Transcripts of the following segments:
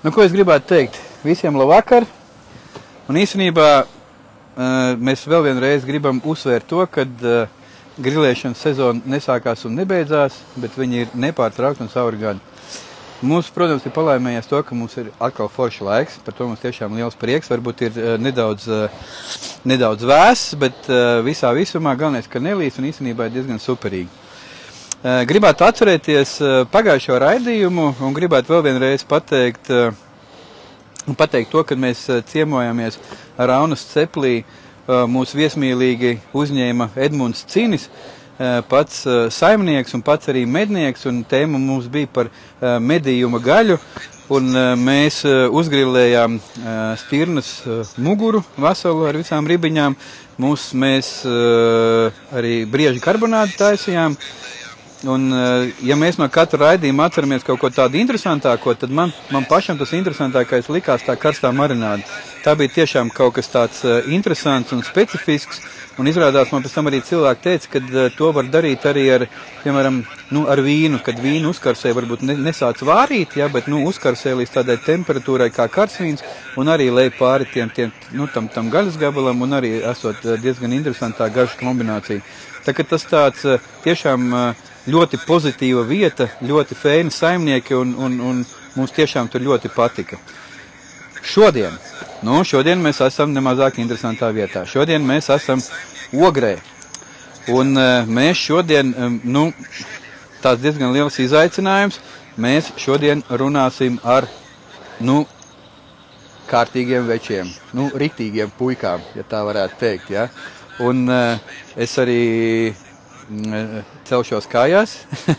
Nu, ko es gribētu teikt? Visiem labvakar! Un īstenībā uh, mēs vēl vienreiz gribam uzsvērt to, ka uh, grilēšanas sezona nesākās un nebeidzās, bet viņi ir nepārtraukti un cauri gadu. Mums, protams, ir palaimējies to, ka mums ir atkal foršs laiks. Par to mums tiešām liels prieks. Varbūt ir uh, nedaudz, nedaudz vēss, bet visā visumā galvenais, ka nelīs un īstenībā ir diezgan superīgi. Uh, gribētu atcerēties uh, pagājušo raidījumu un gribētu vēl vienreiz pateikt, uh, pateikt to, ka mēs ciemojamies Raunas ceplī. Mūsu viesmīlīgi uzņēma Edmunds Cinis. Pats saimnieks un pats arī mednieks, un tēma mums bija par medījuma gaļu. Un, mēs uzgrilējām uh, stirnas muguru veselu ar visām ribiņām. Mūs, mēs arī briežu karbonātu taisījām. Un, uh, ja mēs no katra raidījuma atceramies kaut ko tādu interesantāko, tad man, man pašam tas interesantākais likās tā karstā marināde. Tā bija tiešām kaut kas tāds uh, interesants un specifisks. Un izrādās, man pēc tam arī cilvēki teica, ka uh, to var darīt arī ar, piemēram, nu, ar vīnu, kad vīnu uzkarsē varbūt ne, nesāc vārīt, ja, bet nu, uzkarsē līdz tādai temperatūrai kā karsvīns un arī lej pāri tiem, tiem nu, tam, tam gaļas gabalam un arī esot diezgan interesantā garša kombinācija. Tā kā tas tāds tiešām uh, ļoti pozitīva vieta, ļoti fēni saimnieki un, un, un mums tiešām tur ļoti patika. Šodien, nu, šodien mēs esam nemazāk interesantā vietā. Šodien mēs esam ogrē. Un uh, mēs šodien, um, nu, tāds diezgan liels izaicinājums. Mēs šodien runāsim ar, nu, kārtīgiem večiem, nu, riktīgiem puikām, ja tā varētu teikt, ja. Un uh, es arī celšos kājās,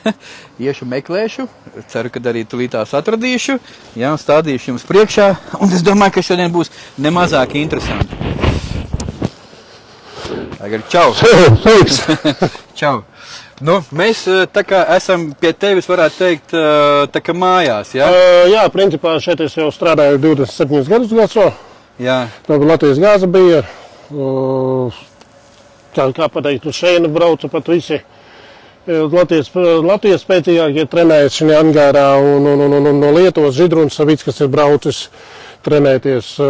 iešu meklēšu, ceru, ka arī tulītās atradīšu, jā, un stādīšu jums priekšā, un es domāju, ka šodien būs nemazāk interesanti. Tagad čau! Sveiks! čau! Nu, mēs eh, tā kā esam pie tevis, varētu teikt, eh, tā kā mājās, jā? Uh, jā, principā šeit es jau strādāju 27 gadus gadsā. Jā, Tā bija Latvijas gāza bija. Uh, kā, kā pateikt, uz šeinu brauca pat visi. uh, Latvijas, Latvijas spēcīgākie trenējas šajā angārā un, un, un, un, un no Lietuvas Židruns Savits, kas ir braucis trenēties uh,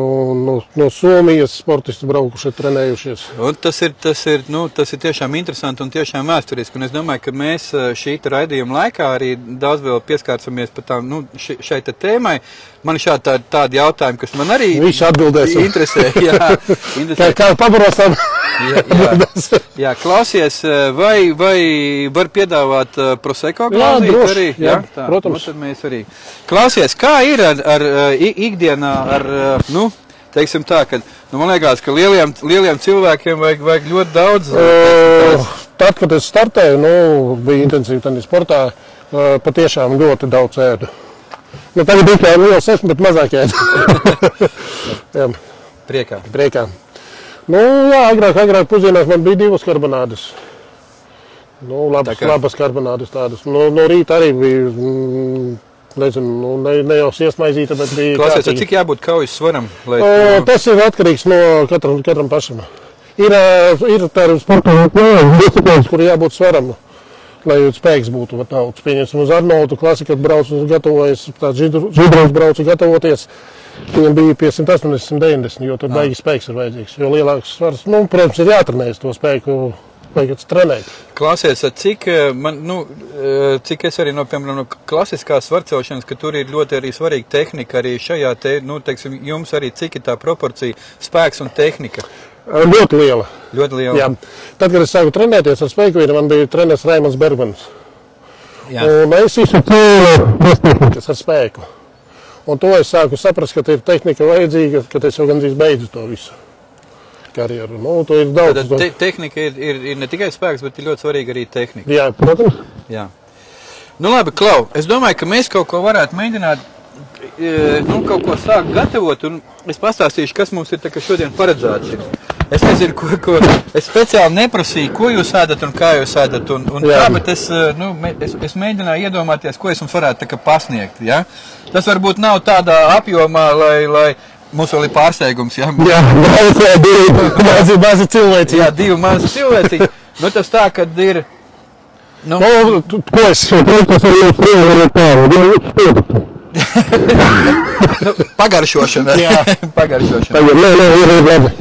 un no, no Somijas sportisti braukuši trenējušies. Un tas ir, tas, ir, nu, tas ir tiešām interesanti un tiešām vēsturiski. Un es domāju, ka mēs eh, šī raidījuma laikā arī daudz vēl pieskārsimies par tām, nu, šai te tēmai. Man šādi tādi, tādi jautājumi, kas man arī Visi atbildēsim. interesē. Jā, Kā, interesē. kā pabarostam? Jā, jā. jā, klausies, vai, vai var piedāvāt uh, proseko glāzīt droši, arī? jā, tā, protams. Nu, tad mēs arī. Klausies, kā ir ar, ar uh, ikdienā, ar, uh, nu, teiksim tā, ka, nu, man liekas, ka lieliem, lieliem cilvēkiem vajag, vajag ļoti daudz. Uh, Tad, kad es startēju, nu, bija intensīvi tādā sportā, uh, patiešām ļoti daudz ēdu. Nu, tagad ir tikai liels esmu, bet mazāk jā, Priekā. priekā. Nu, jā, agrāk, agrāk pusdienās man bija divas karbonādes. Nu, labas, kā- labas karbonādes tādas. Nu, no rīta arī bija, mm, nezinu, nu, ne, ne jau iesmaizīta, bet bija Klausies, ar kārtīgi. cik jābūt kaujas svaram? Lai, O, Tas ir atkarīgs no katram, katram pašam. Ir, ir tāda sporta disciplīna, kur jābūt svaram, lai spēks būtu daudz. Pieņemsim, uz Arnoldu klasi, kad braucu un gatavojas, tāds židros braucu gatavoties. Viņam bija 580, 190, jo tur baigi spēks ir vajadzīgs. Jo lielāks svars, nu, protams, ir jātrenējas to spēku, vajag trenēt. Klausies, cik, eh, man, nu, eh, cik es arī no, piemēram, no klasiskās svarcelšanas, ka tur ir ļoti arī svarīga tehnika, arī šajā te, nu, teiksim, jums arī cik ir tā proporcija spēks un tehnika. Ļoti liela. Ļoti liela. Jā. Tad, kad es sāku trenēties ar spēku, man bija treneris Raimons Bergmans. Jā. Un es bez tehnikas ar spēku. Un to es sāku saprast, ka ir tehnika vajadzīga, ka es jau gandrīz beidzu to visu karjeru. Nu, to ir daudz. Tad te, tehnika ir, ir, ir ne tikai spēks, bet ir ļoti svarīga arī tehnika. Jā, protams. Jā. Nu, labi, Klau, es domāju, ka mēs kaut ko varētu mēģināt, e, nu, kaut ko sākt gatavot, un es pastāstīšu, kas mums ir tā, šodien paredzēts. Ir. Es nezinu, ko, ko es speciāli neprasīju, ko jūs ēdat un kā jūs ēdat, un, un Jā. kā, bet es, e, nu, es, es mēģināju iedomāties, ko es jums varētu tā pasniegt, ja? Tas varbūt nav tādā apjomā, lai, lai mums vēl ir pārsteigums, ja? Jā, daudz divi mazi, mazi cilvēki. Jā, divi mazi cilvēki. Nu, tas tā, kad ir, nu, Nu, tu- ko es šeit redzu, tas ir jau prievarēt tālu. Nu, pagaršošana. Jā. pagaršošana. Tagad, nē, nē, ir, ir labi.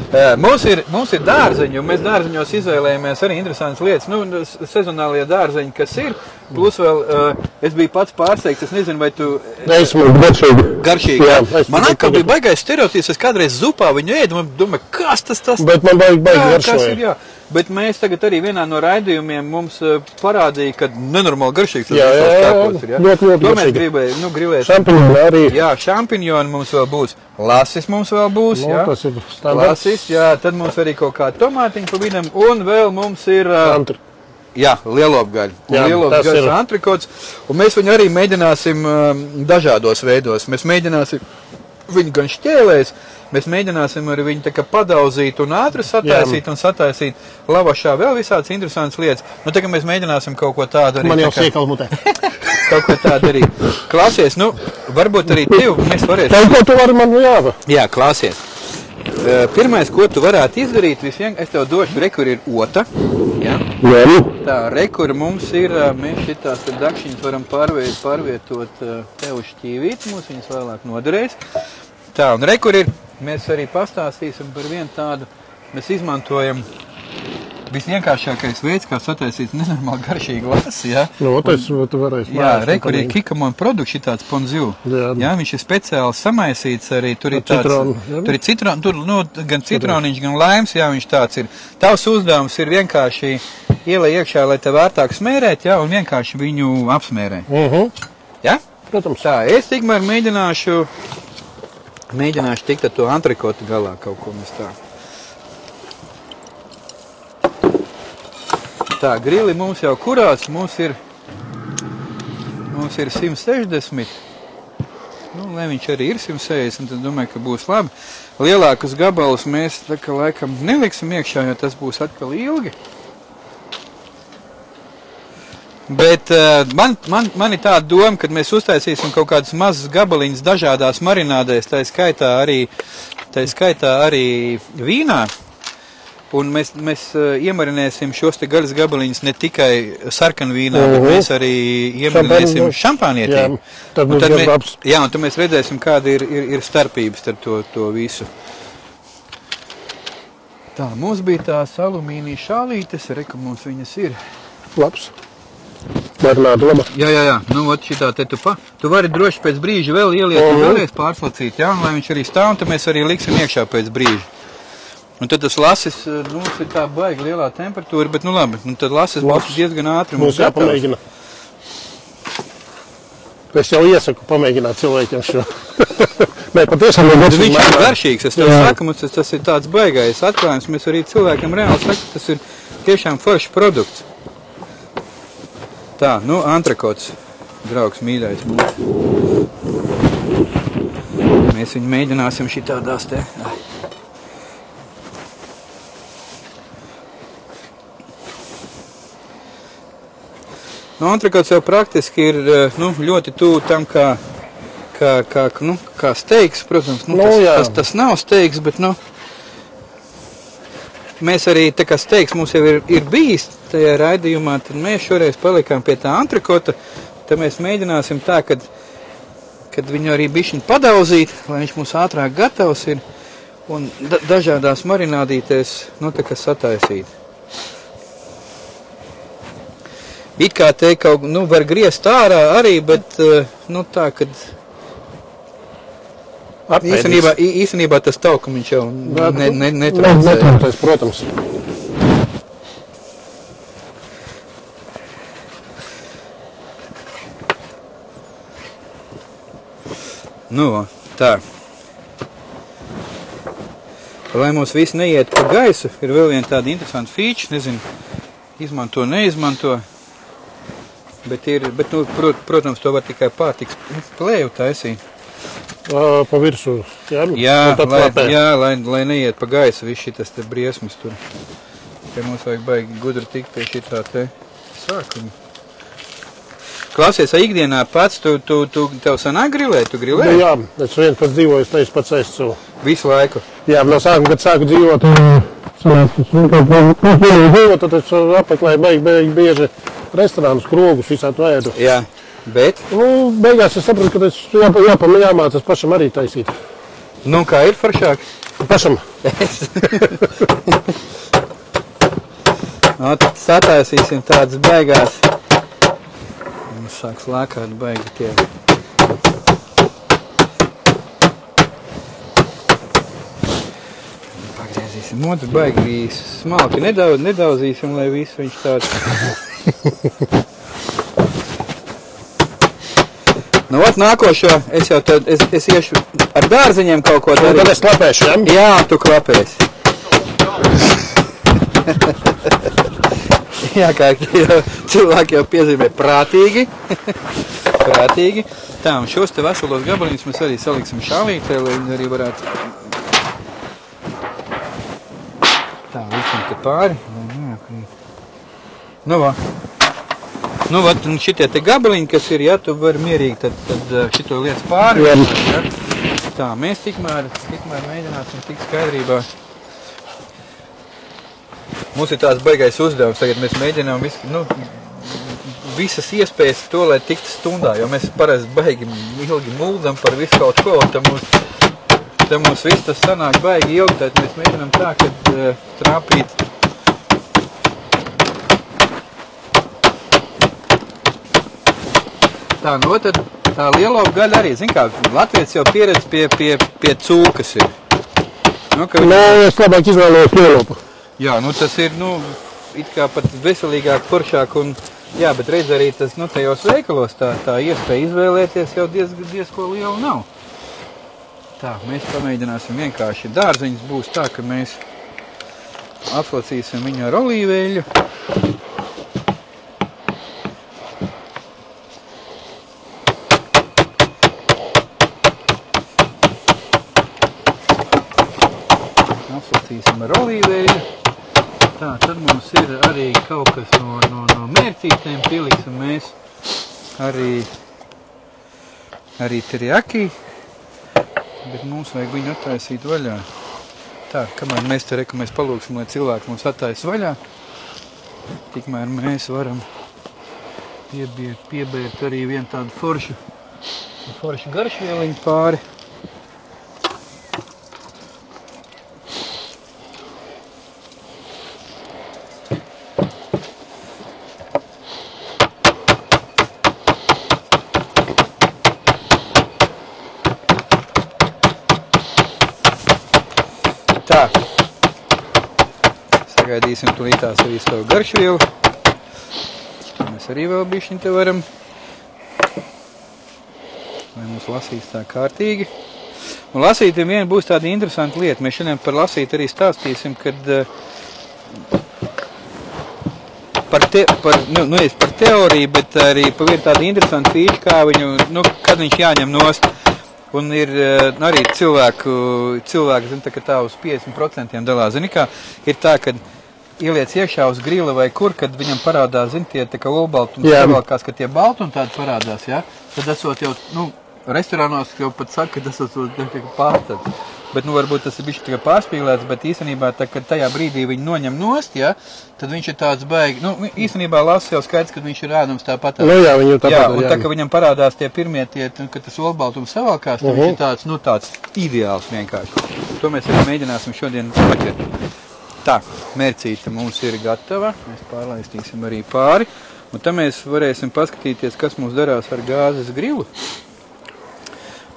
Mums ir, mums ir dārzeņi, un mēs dārzeņos izvēlējāmies arī interesantas lietas. Nu, sezonālie dārzeņi, kas ir. Plus vēl uh, es biju pats pārsteigts. Es nezinu, vai tu Esmu garšīgi. garšīgi. Jā, es man atkal bija baigais stereotips. Es kādreiz zupā viņu ēdu, un domāju, kas tas tas Bet man baigi, baigi garšoja. jā. Bet mēs tagad arī vienā no raidījumiem mums uh, parādīja, ka nenormāli garšīgs tas Jā, jā, jā, tāpos ir. Jā. ļoti, ļoti To mēs garšīgi. gribējām, nu, gribējām. Šampiņoni arī. Jā, šampiņoni mums vēl būs. Lasis mums vēl būs. Nu, jā. tas ir standarts. Lasis, jā, tad mums arī kaut kāda tomātiņa pa vidam, un vēl mums ir. Uh, Antri. Jā, lielopgaļa. Jā, Lielopgaļas ir. antrikots. Un mēs viņu arī mēģināsim um, dažādos veidos. Mēs mēģināsim viņu gan šķēlēs, mēs mēģināsim arī viņu tā kā padauzīt un ātri sataisīt un sataisīt lavašā vēl visādas interesantas lietas. Nu, tā kā mēs mēģināsim kaut ko tādu arī. Man jau siekal mutē. Kaut ko tādu arī. Klāsies, nu, varbūt arī tev mēs varēsim. Tā, ko tu vari man nu jā. Jā, klāsies. Uh, Pirmais, ko tu varētu izdarīt, visvien, es tev došu, rekur ir ota. Ja? Jā, nu. Tā, rekur mums ir, ā, mēs šitās dakšiņas varam pārviet, pārvietot ā, tev šķīvīt, mums viņas vēlāk noderēs. Tā, un rekur ir, mēs arī pastāstīsim par vienu tādu, mēs izmantojam visvienkāršākais veids, kā sataisīt nenormāli garšīgu lasi, ja? Nu, tas tu varēsi. Jā, rekur ir kikamon produkts šitāds ponziu. Jā. Jā, viņš ir speciāli samaisīts arī, tur ir tāds, citronu, tur ir citron, tur, nu, gan citroniņš, gan laims, jā, viņš tāds ir. Tavs uzdevums ir vienkārši ielai iekšā, lai te vērtāk smērēt, jā, un vienkārši viņu apsmērē. Uh -huh. Jā? Protams. Tā, es tikmēr mēģināšu, mēģināšu tikt ar to antrikotu galā kaut ko mēs tā. Tā, grili mums jau kurāts, mums ir, mums ir 160. Nu, lai viņš arī ir 160, tad domāju, ka būs labi. Lielākus gabalus mēs tā kā laikam neliksim iekšā, jo tas būs atkal ilgi. Bet uh, man, man, man ir tāda doma, ka mēs uztaisīsim kaut kādus mazus gabaliņus dažādās marinādēs, tā skaitā arī, tā skaitā arī vīnā. Un mēs, mēs uh, iemarinēsim šos te gaļas gabaliņus ne tikai sarkanvīnā, uh -huh. bet mēs arī iemarināsim Šampani- šampānietī. Jā, tad Un tad gan mē, labs. jā, un tad mēs redzēsim, kāda ir, ir, ir starpības starp to, to visu. Tā, mums bija tās alumīnija šālītes, reku mums viņas ir. Labs. Marināta laba. Jā, jā, jā. Nu, ot šitā te tu pa. Tu vari droši pēc brīža vēl ieliet un Mhm. vēlreiz pārslacīt, jā, un lai viņš arī stāv, un tad mēs arī liksim iekšā pēc brīža. Un tad tas lasis, eh, nu, mums ir tā baigi lielā temperatūra, bet nu labi, un tad lasis būs Labs. diezgan ātri Mums gatavs. jāpamēģina. Es jau iesaku pamēģināt cilvēkiem šo. Nē, patiešām ir Tad garšīgi Viņš ir garšīgs, es tev saku, mums tas, tas ir tāds baigais atklājums, mēs arī cilvēkiem reāli sakam, tas ir tiešām foršs produkts. Tā, nu, antrakots, draugs mīļais mums. Mēs viņu mēģināsim šitādās te. Ai. Nu, antrakots jau praktiski ir eh, nu, ļoti tuvu tam, kā, kā, kā, nu, kā steigs. Protams, nu, Nu, tas, jā. tas, tas nav steigs, bet nu, mēs arī tā kā steigs mums jau ir, ir bijis tajā raidījumā, tad mēs šoreiz palikām pie tā antrikota. Tad mēs mēģināsim tā, kad, kad viņu arī bišķiņ padauzīt, lai viņš mums ātrāk gatavs ir un da dažādās marinādītēs, nu, tā kā sataisīt. It kā te kaut, nu, var griezt ārā arī, bet, eh, nu, tā, kad Apēdīs. īstenībā, īstenībā tas taukumiņš jau ne, ne, Ne, netraucē. netraucēs, protams. Nu, tā. Lai mums viss neiet pa gaisu, ir vēl viena tāda interesanta feature, nezinu, izmanto, neizmanto. Bet, ir, bet nu, prot, protams, to var tikai pārtiks plēju taisīt. Ā, Pa virsmu. Jā, Jā, lai, jā lai, lai neiet pa gaisu viss šitas te briesmas tur. Te mums vajag baigi gudri tikt pie šitā te sākuma. Klausies, vai ikdienā pats tu, tu, tu tev sanāk grilēt, tu Nu, grilē jā, es viens pats dzīvoju, es teicu pats savu. visu laiku. Jā, no sākuma, kad sāku dzīvot, sanāca, tas vienkārši dzīvot, tad es apmeklēju baigi, baigi bieži restorānus, krogus, visā to ēdu. Jā, Bet, Nu, beigās es sapratu, ka tas jāpa, jāpa, jāmācās pašam arī taisīt. nu kā ir foršāk? Pašam. No, tad sataisīsim tādas beigās. Mums sāks lēkāt baigi tie. Pagriezīsim otru baigi smalki. Nedaudz, nedaudzīsim, lai viss viņš tāds. Nu, ot, nākošo es jau tad, es, es iešu ar dārziņiem kaut ko tad darīt. es klapēšu, ja? Jā, tu klapēsi. Jā, kā jau cilvēki jau piezīmē prātīgi. prātīgi. Tā, un šos te veselos gabaliņus mēs arī saliksim šāvītē, lai viņi arī varētu. Tā, liksim te pāri. Nu, va. Nu, vat, un šitie te gabaliņi, kas ir, ja tu vari mierīgi, tad, tad eh, šito lietas pāri. Jā. Ja? Tā, mēs tikmēr, tikmēr mēģināsim tikt skaidrībā. Mums ir tāds baigais uzdevums, tagad mēs mēģinām visu, nu, visas iespējas to, lai tiktu stundā, jo mēs parasti baigi ilgi muldam par visu kaut ko, tad mums, tad mums viss tas sanāk baigi ilgi, tad mēs mēģinām tā, kad uh, trāpīt. Tā, nu, tad tā liela gaļa arī, zin kā, Latvijas jau pieredz pie, pie, pie cūkas ir. Nu, ka Nē, es labāk izvēlos lielopu. Jā, nu tas ir, nu, it kā pat veselīgāk, foršāk un, jā, bet reiz arī tas, nu, tajos veikalos tā, tā iespēja izvēlēties jau diez, diezko liela nav. Tā, mēs pamēģināsim vienkārši. Dārziņš būs tā, ka mēs atlacīsim viņu ar olīveļu. Atlacīsim ar olīveļu. Tā, tad mums ir arī kaut kas no, no, no mērcītēm, pieliksim mēs arī, arī teriyaki, bet mums vajag viņu attaisīt vaļā. Tā, kamēr mēs te reku, mēs palūksim, lai cilvēki mums attaisa vaļā, tikmēr mēs varam piebiert, piebērt arī vienu tādu foršu, foršu garšvieliņu pāri. Sagaidīsim tulītās arī savu garšvielu. To mēs arī vēl bišķiņ te varam. Lai mums lasīs tā kārtīgi. Un lasītiem vien būs tāda interesanta lieta. Mēs šodien par lasīt arī stāstīsim, kad uh, par, te, par, nu, nu, par teoriju, bet arī ir tāda interesanta fīša, kā viņu, nu, kad viņš jāņem nost. Un ir eh, nu, arī cilvēku, cilvēki, zin, tā, ka tā uz 50% dalās. Zini, kā ir tā, ka ieliec iekšā uz grila vai kur, kad viņam parādās, zin, tie tā kā olbaltumi, Jā. savalkās, ka tie baltumi tādi parādās, ja? Tad esot jau, nu, restorānos jau pat saka, ka esot pārstāv. Bet, nu, varbūt tas ir bijis tikai pārspīlēts, bet īstenībā, tā, kad tajā brīdī viņi noņem nost, ja, tad viņš ir tāds baigi, nu, īstenībā lasa jau skaidrs, ka viņš ir ēdams tāpat. Nu jā, viņu tāpat. Jā, un tā, ka viņam parādās tie pirmie, tie, kad tas olbaltums savākās, tad uh -huh. viņš ir tāds, nu, tāds ideāls vienkārši. To mēs arī mēģināsim šodien paķert. Tā, mērcīte mums ir gatava, mēs pārlaistīsim arī pāri, un tad mēs varēsim paskatīties, kas mums darās ar gāzes grilu.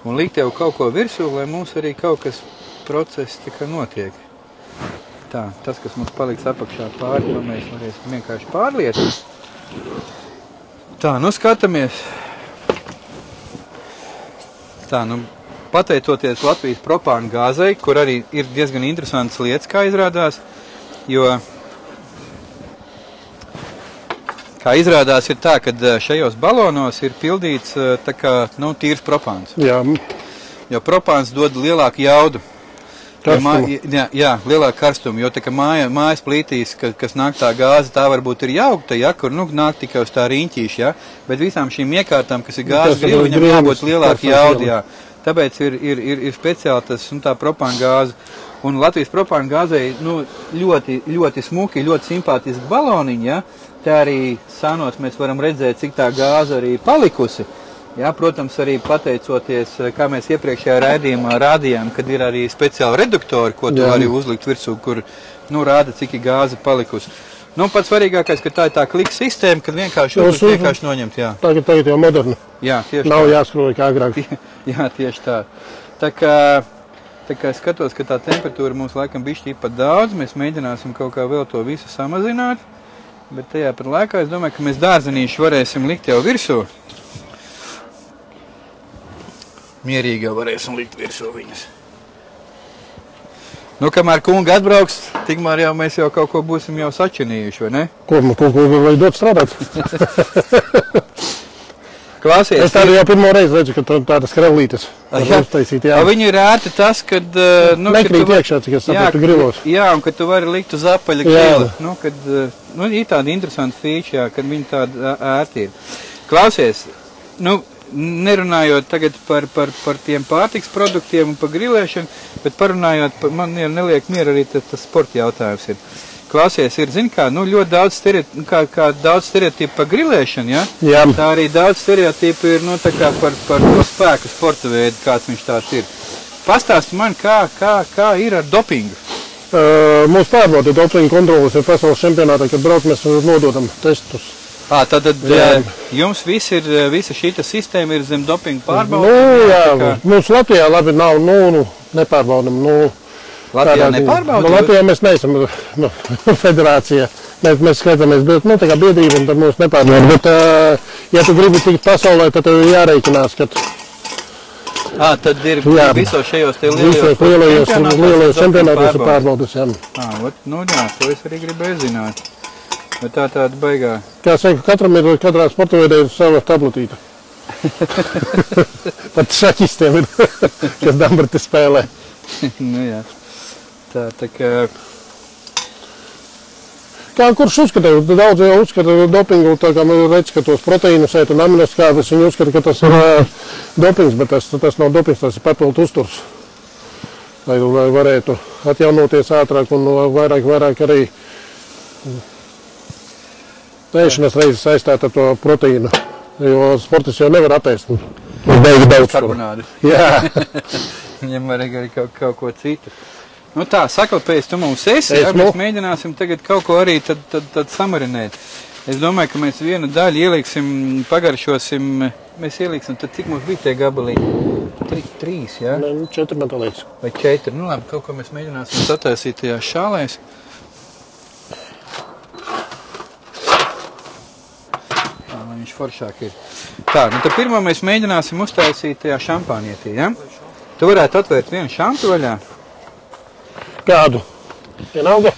Un likt jau kaut ko virsū, lai mums arī kaut kas process tika notiek. Tā, tas, kas mums paliks apakšā pāri, to mēs varēsim vienkārši pārlietot. Tā, nu skatāmies. Tā, nu, pateicoties Latvijas propāna gāzei, kur arī ir diezgan interesants lietas, kā izrādās, jo, kā izrādās, ir tā, ka šajos balonos ir pildīts eh, tā kā, nu, tīrs propāns, Jā, jo propāns dod lielāku jaudu. Mā, jā, jā, lielāka karstuma, jo tā kā māja, mājas plītīs, ka, kas nāk tā gāze, tā varbūt ir jaukta, ja, kur nu, nāk tikai uz tā riņķīša, ja, bet visām šīm iekārtām, kas ir gāzes tas ir grila, viņam jābūt lielāka jauda, liela. jā. Tāpēc ir, ir, ir, ir speciāli tas un tā propāna gāze. Un Latvijas propāna gāzei nu, ļoti, ļoti smuki, ļoti simpātiski baloniņi, ja, te arī sānos mēs varam redzēt, cik tā gāze arī palikusi. Jā, protams, arī pateicoties, eh, kā mēs iepriekšējā raidījumā rādījām, kad ir arī speciāli reduktori, ko tu vari uzlikt virsū, kur nu, rāda, cik ir gāze palikusi. Nu, pats svarīgākais, ka tā ir tā klika sistēma, kad vienkārši uzlikt, vienkārši noņemt. Jā, Tagad, tagad jau moderni. jā tieši Nav tā. jāskroja kā agrāk. Jā, tieši tā. Tā kā, tā kā skatos, ka tā temperatūra mums laikam bišķi pat daudz, mēs mēģināsim kaut kā vēl to visu samazināt. Bet tajā pat laikā es domāju, ka mēs dārzenīšu varēsim likt jau virsū. Mierīgi jau varēsim likt virsū viņas. Nu, kamēr kungi atbrauks, tikmēr jau mēs jau kaut ko būsim jau sačinījuši, vai ne? Ko man ko, ko vai dot strādāt? Klāsies! Es tādu jau pirmo reizi redzu, ka tā- tādas krevlītes Jā. uztaisīt. Jā, A, Viņi ir ērti tas, kad... uh, Nu, kad Nekrīt tu vari- iekšā, cik es ka- grilos. Jā, un ka tu vari likt uz apaļa grila. Nu, kad, uh, nu, ir tāda interesanta feature, jā, kad viņi tāda ērti ir. Klausies, nu, nerunājot tagad par, par, par tiem pārtiks produktiem un par grilēšanu, bet parunājot, par, man ir neliek mieru arī tas, tas sporta jautājums ir. Klausies, ir, zin kā, nu, ļoti daudz stereotipu, kā, kā daudz stereotipu par grilēšanu, jā? Jā. Tā arī daudz stereotipu ir, nu, tā kā par, par to spēku sporta veidu, kāds viņš tāds ir. Pastāsti man, kā, kā, kā ir ar dopingu. Uh, Mums pārbauda dopinga kontrolas ir pasaules čempionātā, kad brauc mēs nododam testus. À, tad tad Jā. eh, jums viss ir, eh, visa šī sistēma ir zem dopinga Nu, pārbaudas. jā, tā kā- mums Latvijā labi nav, nu, nu nepārbaudam. Nu, Latvijā tādā ziņā. nepārbauda. Nu, Latvijā mēs neesam nu, federācija. Mēs, mēs skatāmies, bet, nu, tā kā biedrība, un tad mums nepārbauda. Bet, uh, ja tu gribi tikt pasaulē, tad tev ir jārēķinās, ka À, tad ir Jā. visos šajos te lielajos lielajos, lielajos čempionātos ir pārbaudas. Jā. Ā, ot, nu jā, to es arī gribēju zināt. Bet tā tāda baigā. Kā saka, katram ir, katrā sporta veidā ir sava tabletīte. Pat šaķistiem ir, kas dambrati spēlē. nu jā. Tā, tā kā, Kā kurš uzskata, daudz jau uzskata dopingu, tā kā mēs redz, ka tos proteīnus ēt un aminoskābes, viņi uzskata, ka tas ir uh, dopings, bet tas, tas nav dopings, tas ir papildu uzturs. Lai, lai varētu atjaunoties ātrāk un vairāk, vairāk arī ēšanas reizes saistāt ar to proteīnu. Jo sportis jau nevar apēst. Beigas daudz. tur. karbonādi. Jā, Viņam vajag arī kaut, kaut ko citu. Nu tā, sakalpējis tu mums esi, jā, Esmu. mēs mēģināsim tagad kaut ko arī tad, tad, tad samarinēt. Es domāju, ka mēs vienu daļu ieliksim, pagaršosim, mēs ieliksim, tad cik mums bija tie gabaliņi? Tri, trīs, jā? Ne, nu, četri man tā liekas. Vai četri? Nu labi, kaut ko mēs mēģināsim sataisīt tajā šālēs. Tā, lai viņš foršāk ir. Tā, nu tad pirmo mēs mēģināsim uztaisīt tajā šampānietī, jā? Tu varētu atvērt vienu šampu vaļā. Kādu? Vienalga?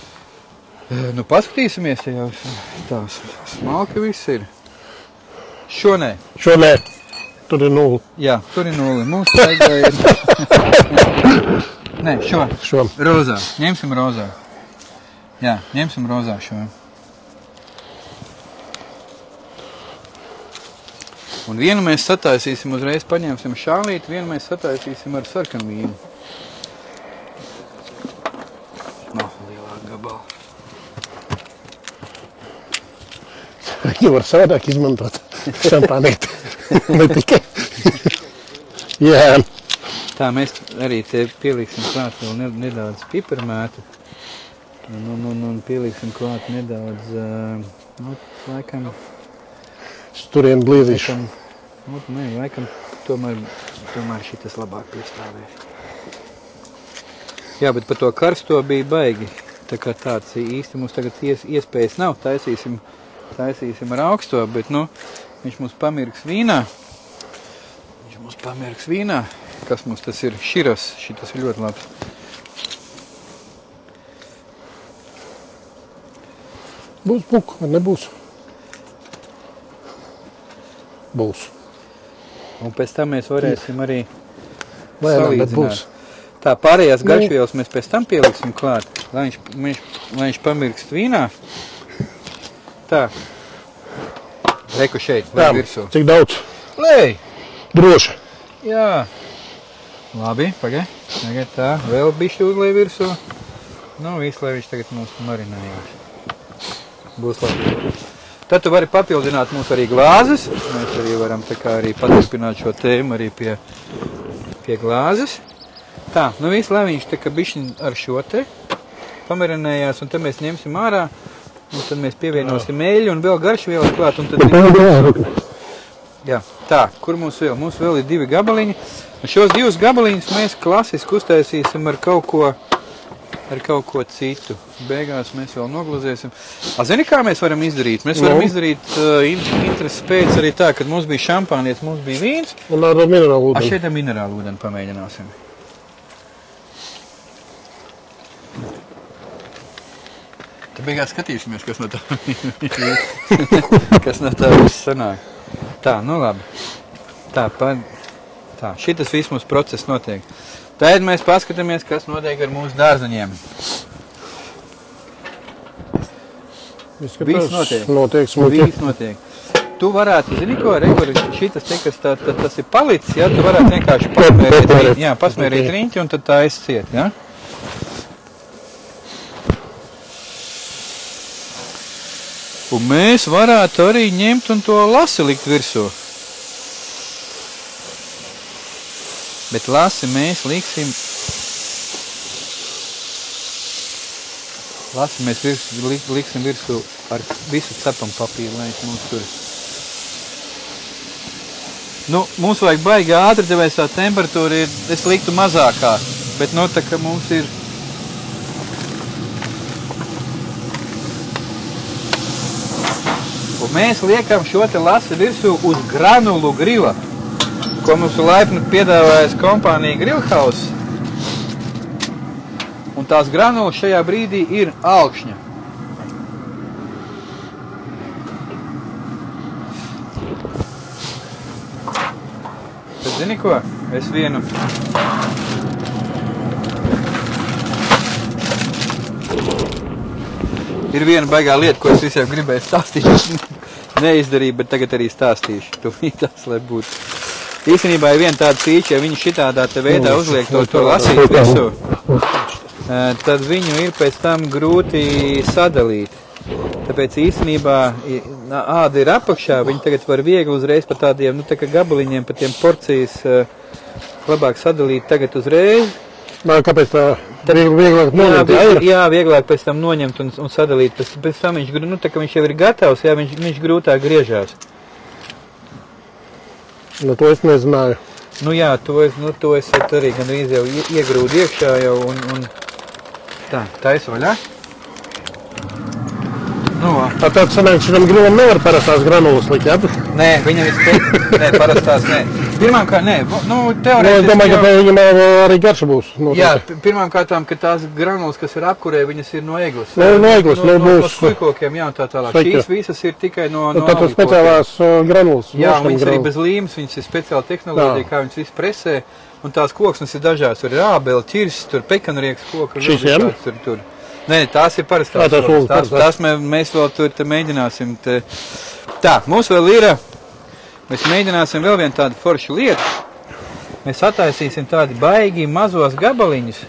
Nu, paskatīsimies, ja jau tās smalki viss ir. Šo nē. Šo nē. Tur ir nulle. Jā, tur ir nulli. Mums vajag ir. nē, šo. Šo. Rozā. Ņemsim rozā. Jā, ņemsim rozā šo. Un vienu mēs sataisīsim uzreiz, paņemsim šālīti, vienu mēs sataisīsim ar sarkanu vīnu. No, lielā gabala. Viņu var savādāk izmantot. Šampānīt. ne tikai. Jā, Tā mēs arī te pieliksim klāt vēl ne- nedaudz piparmētu. Un, un, un, un pieliksim klāt nedaudz, uh, nu, laikam, turien laikam, nu, nē, laikam, tomēr, tomēr šitas labāk piestāvēs. Jā, bet par to karsto bija baigi. Tā kā tāds īsti mums tagad ies, iespējas nav. Taisīsim, taisīsim ar augsto, bet, nu, viņš mums pamirks vīnā. Viņš mums pamirks vīnā. Kas mums tas ir? Širas. Šitas ir ļoti labs. Būs puk, vai nebūs? Būs. Un pēc tam mēs varēsim arī Lēnām, bet būs. Tā pārējās Nu. garšvielas mēs pēc tam pieliksim klāt, lai viņš, viņš, lai viņš pamirkst vīnā. Tā. Reku šeit, vai Jā, virsū. cik daudz? Lej! Droši. Jā. Labi, pagaid. Tagad tā, vēl bišķi uzlej virsū. Nu, viss, lai viņš tagad mums marinējās. Būs labi. Tad tu vari papildināt mums arī glāzes. Mēs arī varam tā kā arī paturpināt šo tēmu arī pie, pie glāzes. Tā, nu viss, lai viņš tā kā bišķiņ ar šo te pamarinējās, un tad mēs ņemsim ārā, un tad mēs pievienosim eļļu un vēl garšvielas klāt, un tad... Jā, tā, kur mums vēl? Mums vēl ir divi gabaliņi. Un šos divus gabaliņus mēs klasiski uztaisīsim ar kaut ko, ar kaut ko citu. Beigās mēs vēl noglazēsim. A, zini, kā mēs varam izdarīt? Mēs varam Nu? izdarīt uh, in- intereses pēc arī tā, kad mums bija šampānietis, mums bija vīns. Un ar minerālu A, ūdeni. šeit ir minerālu ūdeni pamēģināsim. Tad beigās skatīsimies, kas no tā, kas no tā viss sanāk. Tā, nu labi. Tā, pa, tā, šitas viss mums process notiek. Tad mēs paskatāmies, kas notiek ar mūsu. Izskatās, Viss notiek. Notiek smuki. Viss notiek. Tu varētu, zini ko, Reguli, šitas te, kas tā, tā, tas ir palicis, ja, tu varētu vienkārši pasmērīt, riņķi, jā, pasmērīt riņķi un tad tā aizciet, ja? Un mēs varētu arī ņemt un to lasi likt virsū. Bet lasi mēs liksim. Lasi mēs virs, li, liksim virsū ar visu cepam papīru, lai viņš mums tur. Nu, mums vajag baigi ātri, tāpēc tā temperatūra ir, es liktu mazākā. Bet, nu, tā kā mums ir Un mēs liekam šo te lasi virsū uz granulu grila, ko mums laipni piedāvājusi kompānija Grillhouse. Un tās granulas šajā brīdī ir augšņa. Tad zini ko? Es vienu Ir viena baigā lieta, ko es visiem gribēju stāstīt. Neizdarīju, bet tagad arī stāstīšu. Tu tas, lai būtu. Īstenībā ir viena tāda sīča, ja viņi šitādā te veidā uzliek to, to lasīt eh, tad viņu ir pēc tam grūti sadalīt. Tāpēc īstenībā āda ir apakšā, viņi tagad var viegli uzreiz pa tādiem, nu tā kā gabaliņiem, pa tiem porcijas labāk sadalīt tagad uzreiz. Nā, Kāpēc tā viegli, vieglāk Jā, noņemt? Jā, ir. jā, vieglāk pēc tam noņemt un, un sadalīt. Pēc, pēc tam viņš, nu, tā kā viņš jau ir gatavs, jā, viņš, viņš grūtāk griežās. Nu, to es nezināju. Nu jā, to es, nu, to es arī gandrīz jau ie- iegrūdu iekšā jau un, un tā, taisa vaļā. Nu. Tā tad sanāk, šitam grilam nevar parastās granulas likt, jā? nē, viņam ir spēk, nē, parastās, nē. Pirmām kā, nē, nu, Nu, es teorētiski domāju, ka jau- viņam arī garša būs. noteikti. Jā, pi- pirmām kārtām, ka tās granulas, kas ir apkurē, viņas ir no eglis. No- no eglis, no, no no, no būs- skujkokiem, jā, un tā tālāk. Sveiki. Šīs visas ir tikai no, Nu, no Tad tur augļu speciālās ā, granulas. Jā, un viņas arī bez līmes, viņas ir speciāla tehnoloģija, Jā. kā viņas visu presē. Un tās koksnes ir dažādas. Tur ir ābeli, ķirs, tur pekanrieks koks. Šīs vien? Tur, tur. Nē, tās ir parastās. Ā, tās ulu tās, tās mē, mēs vēl tur te mēģināsim. Te. Tā, mums vēl ir. Mēs mēģināsim vēl vienu tādu foršu lietu. Mēs attaisīsim tādu baigi mazos gabaliņus.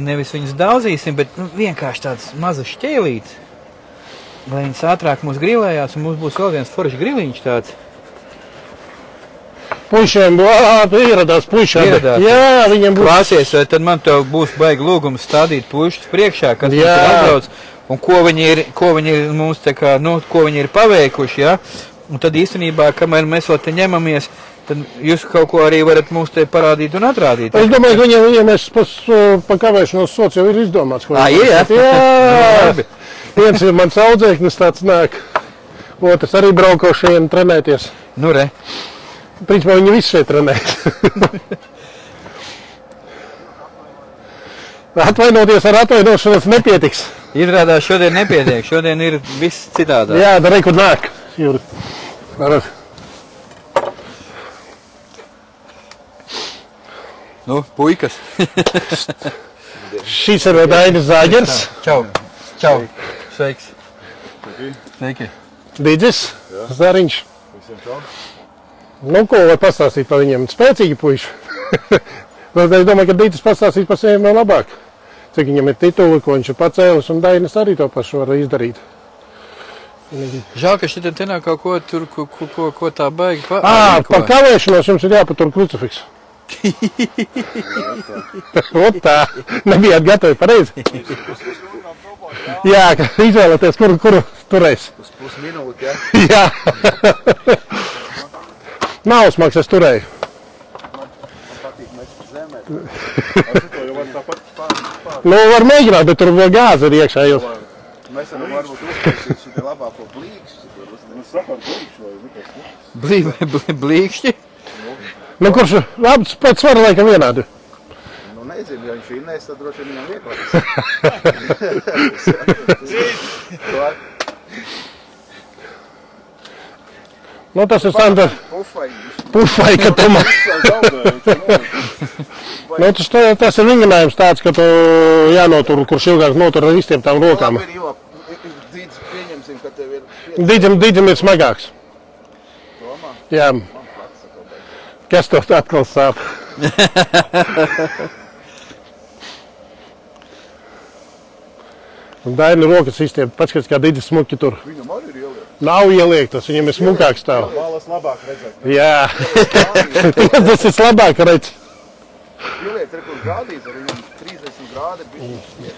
Nevis viņus daudzīsim, bet nu, vienkārši tāds mazs šķēlīts. Lai viņas ātrāk mūs grilējās, un mums būs vēl viens foršs griliņš tāds. Puišiem, ā, ieradās puišiem. Ieradās. Jā, viņiem būs. Klāsies, vai tad man tev būs baigi lūgums stādīt pušus priekšā, kas Jā. atbrauc, un ko viņi ir, ko viņi ir mums te kā, nu, ko viņi ir paveikuši, ja? Un tad īstenībā, kamēr mēs vēl te ņemamies, tad jūs kaut ko arī varat mums te parādīt un atrādīt. Es domāju, ka viņiem, viņiem es pas, ā, pa kavēšanos sots jau ir izdomāts. ko Ā, ir, jā? Jā, Labi. viens ir mans audzēknis tāds nāk. Otrs arī brauko šeit trenēties. Nu, re. Principā viņi visi šeit trenējas. Atvainoties ar atvainošanos nepietiks. Izrādās šodien nepietiek, šodien ir viss citādā. Jā, darī, kur nāk. Jūri. Ar, Nu, puikas. šis ir Dainis Zāģers, Čau. Čau. Sveiks. Sveiki. Digis, Zariņš. Nu, ko var pastāstīt par viņiem? Spēcīgi puiši. Bet es domāju, ka Digis pastāstīs par sevi vēl labāk. Cik viņam ir tituli, ko viņš ir pacēlis, un Dainis arī to pašu var izdarīt. Žēl, ka šeit te nav kaut ko tur, ko, ko, ko, ko tā baigi pa... Ā, par kavēšanos jums ir jāpatur krucifiks. Ot tā, nebijāt gatavi pareizi. Jā, izvēlēties, kuru, kuru turēs. Uz pusminūti, ja? Jā. Nav smags, es turēju. Patīk mest zemē. Nu, var mēģināt, bet tur vēl gāze ir iekšā. Jūs. Mēs varam varbūt uztaisīt šī labāko blīkšķi. Mēs sakām blīkšķi vai nekas. Blī, blī, blīkšķi. Nu, kurš abas pēc svara laikam vienādi? Nu, nezinu, ja viņš vinnēs, tad droši vien viņam vieglāk. Nu, tas ir standarts. Pufai, ka tu man. Nu, tas, tas ir vingrinājums tāds, ka tu jānotur, kurš ilgāk notur ar visiem tām rokām. Dzīves pieņemsim, ka tev ir Dīdzim, dīdzim ir smagāks. domā. Jā. Kas tev atkal sāp? Un Daina rokas izstiep, pats, kā dīdzis smuki tur. viņam arī ir ieliek. Nav ieliektas, viņam ir smukāks stāv. Malas labāk redzēt. Jā, tas ir labāk redz. Ieliek, tur kur grādīs, ar viņam 30 grādi. bišķi.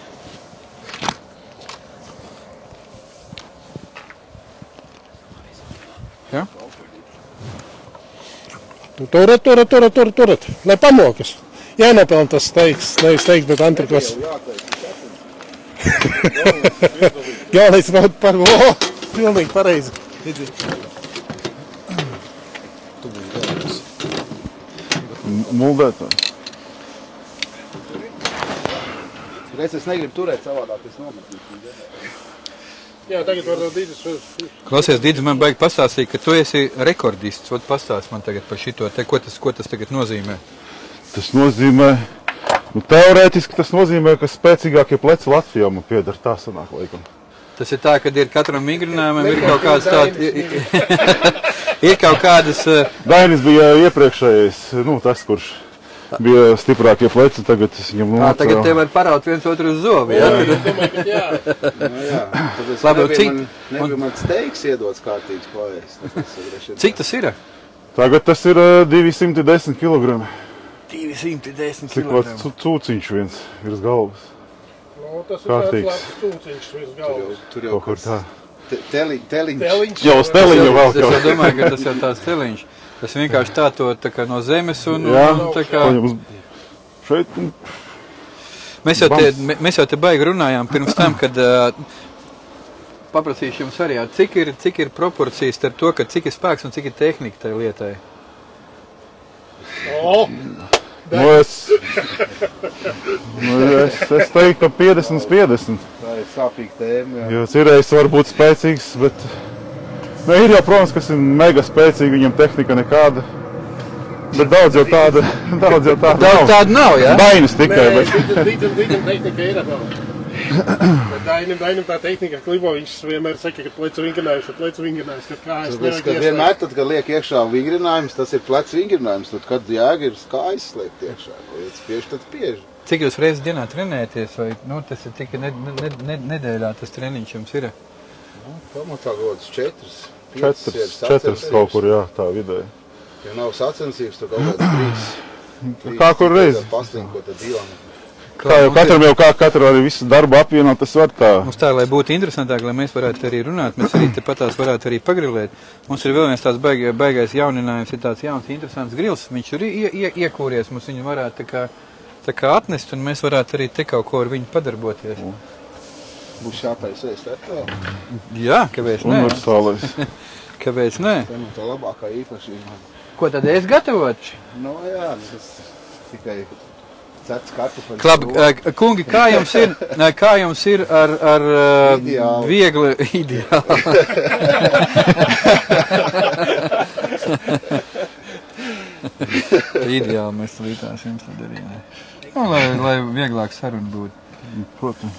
Turat, turat, turat, turat, turat. Lai pamokas. Jānopelna tas steigs, nevis steigs, bet antrikos. Galvenais raud par, o, pilnīgi pareizi. Muldētājs. Reiz es negribu turēt savādāk, es nometīšu. Jā, tagad var dīdzis. Klausies, Dīdzi, man baigi pastāstīt, ka tu esi rekordists. Ot pastāst man tagad par šito te, ko tas, ko tas tagad nozīmē. Tas nozīmē, nu, teorētiski tas nozīmē, ka spēcīgākie pleci Latvijā man pieder tā sanāk laikam. Tas ir tā, ka ir katram migrinājumam ir kaut kāds tāds, ir kaut kādas, eh, Dainis bija iepriekšējais, nu, tas, kurš bija stiprākie pleci, tagad es viņam ā, tagad te nocēlu. var paraut viens otru uz zobu, jā? Jā, Nu, jā, tāpēc Labi, nebija cik- man, nebija man steiks iedots kārtīgs klājas. Cik tas ir? Tagad tas ir ā, 210 kg. 210 Cik vats cu- cūciņš viens virs galvas. Nu, tas ir Kārtīgs. tāds labs cūciņš virs galvas. Tur jau Kaut kur tā. te- teli, teliņš. Teliņš. Jau steliņu vēl Es jau kaut domāju, ka tas ir tāds celiņš. Tas vienkārši tā to tā kā no zemes un, Jā, un tā kā. šeit. un Mēs jau, te, mē- mēs jau te baigi runājām pirms tam, kad uh, paprasīšu jums arī, cik ir, cik ir proporcijas starp to, ka cik ir spēks un cik ir tehnika tai lietai. O, Nu, es, nu, es, es teiktu, ka 50 uz 50. Tā ir sāpīga tēma. jā. Jo cirējs var būt spēcīgs, bet nu, ir jau, protams, kas ir mega spēcīgi, viņam tehnika nekāda. Bet daudz jau tāda, daudz jau tāda Daudz nav. tādu nav, jā? Bainas tikai, bet Dīdzim, dīdzim tehnika ir vēl. Bet Dainam, Dainam tā tehnika klibo, viņš vienmēr saka, ka plecu vingrinājums ir plecu vingrinājums, ka kājas nevajag ka ieslēgt. vienmēr, tad, kad liek iekšā vingrinājums, tas ir plecs vingrinājums. Tad, kad jēga ir kājas slēgt iekšā, ko ja spiež, tad spiež. Cik jūs reizes dienā trenēties, vai nu, tas ir tikai ne, ne, ne, nedēļā tas treniņš jums ir? Pamatā gods četras. piecas ir četras, četras kaut kur, jā, tā vidēji. Ja nav sacensības, tad kaut kāds trīs. trīs Kā kur reizi. Paslinko tad divam. Kā jau katram jau kā katru arī visu darbu apvienot, tas var tā. Mums tā, lai būtu interesantāk, lai mēs varētu arī runāt, mēs arī tepatās varētu arī pagrilēt. Mums ir vēl viens tāds baig, baigais jauninājums, ir tāds jauns, interesants grils. Viņš ir ie, ie, iekūries, mums viņu varētu tā kā, tā kā atnest, un mēs varētu arī te kaut ko ar viņu padarboties. Būs jātaisa ēst vēl. Jā, kāpēc nē? Universālais. Kāpēc nē? Tā nu tā labākā īpašība. Ko tad es gatavot? Nu jā, tas tikai Labi, eh, kungi, kā jums ir, eh, kā jums ir ar, ar eh, Ideāli. viegli ideāli? ideāli mēs līdās jums tad arī. Nu, lai, lai vieglāk saruna būtu. Protams.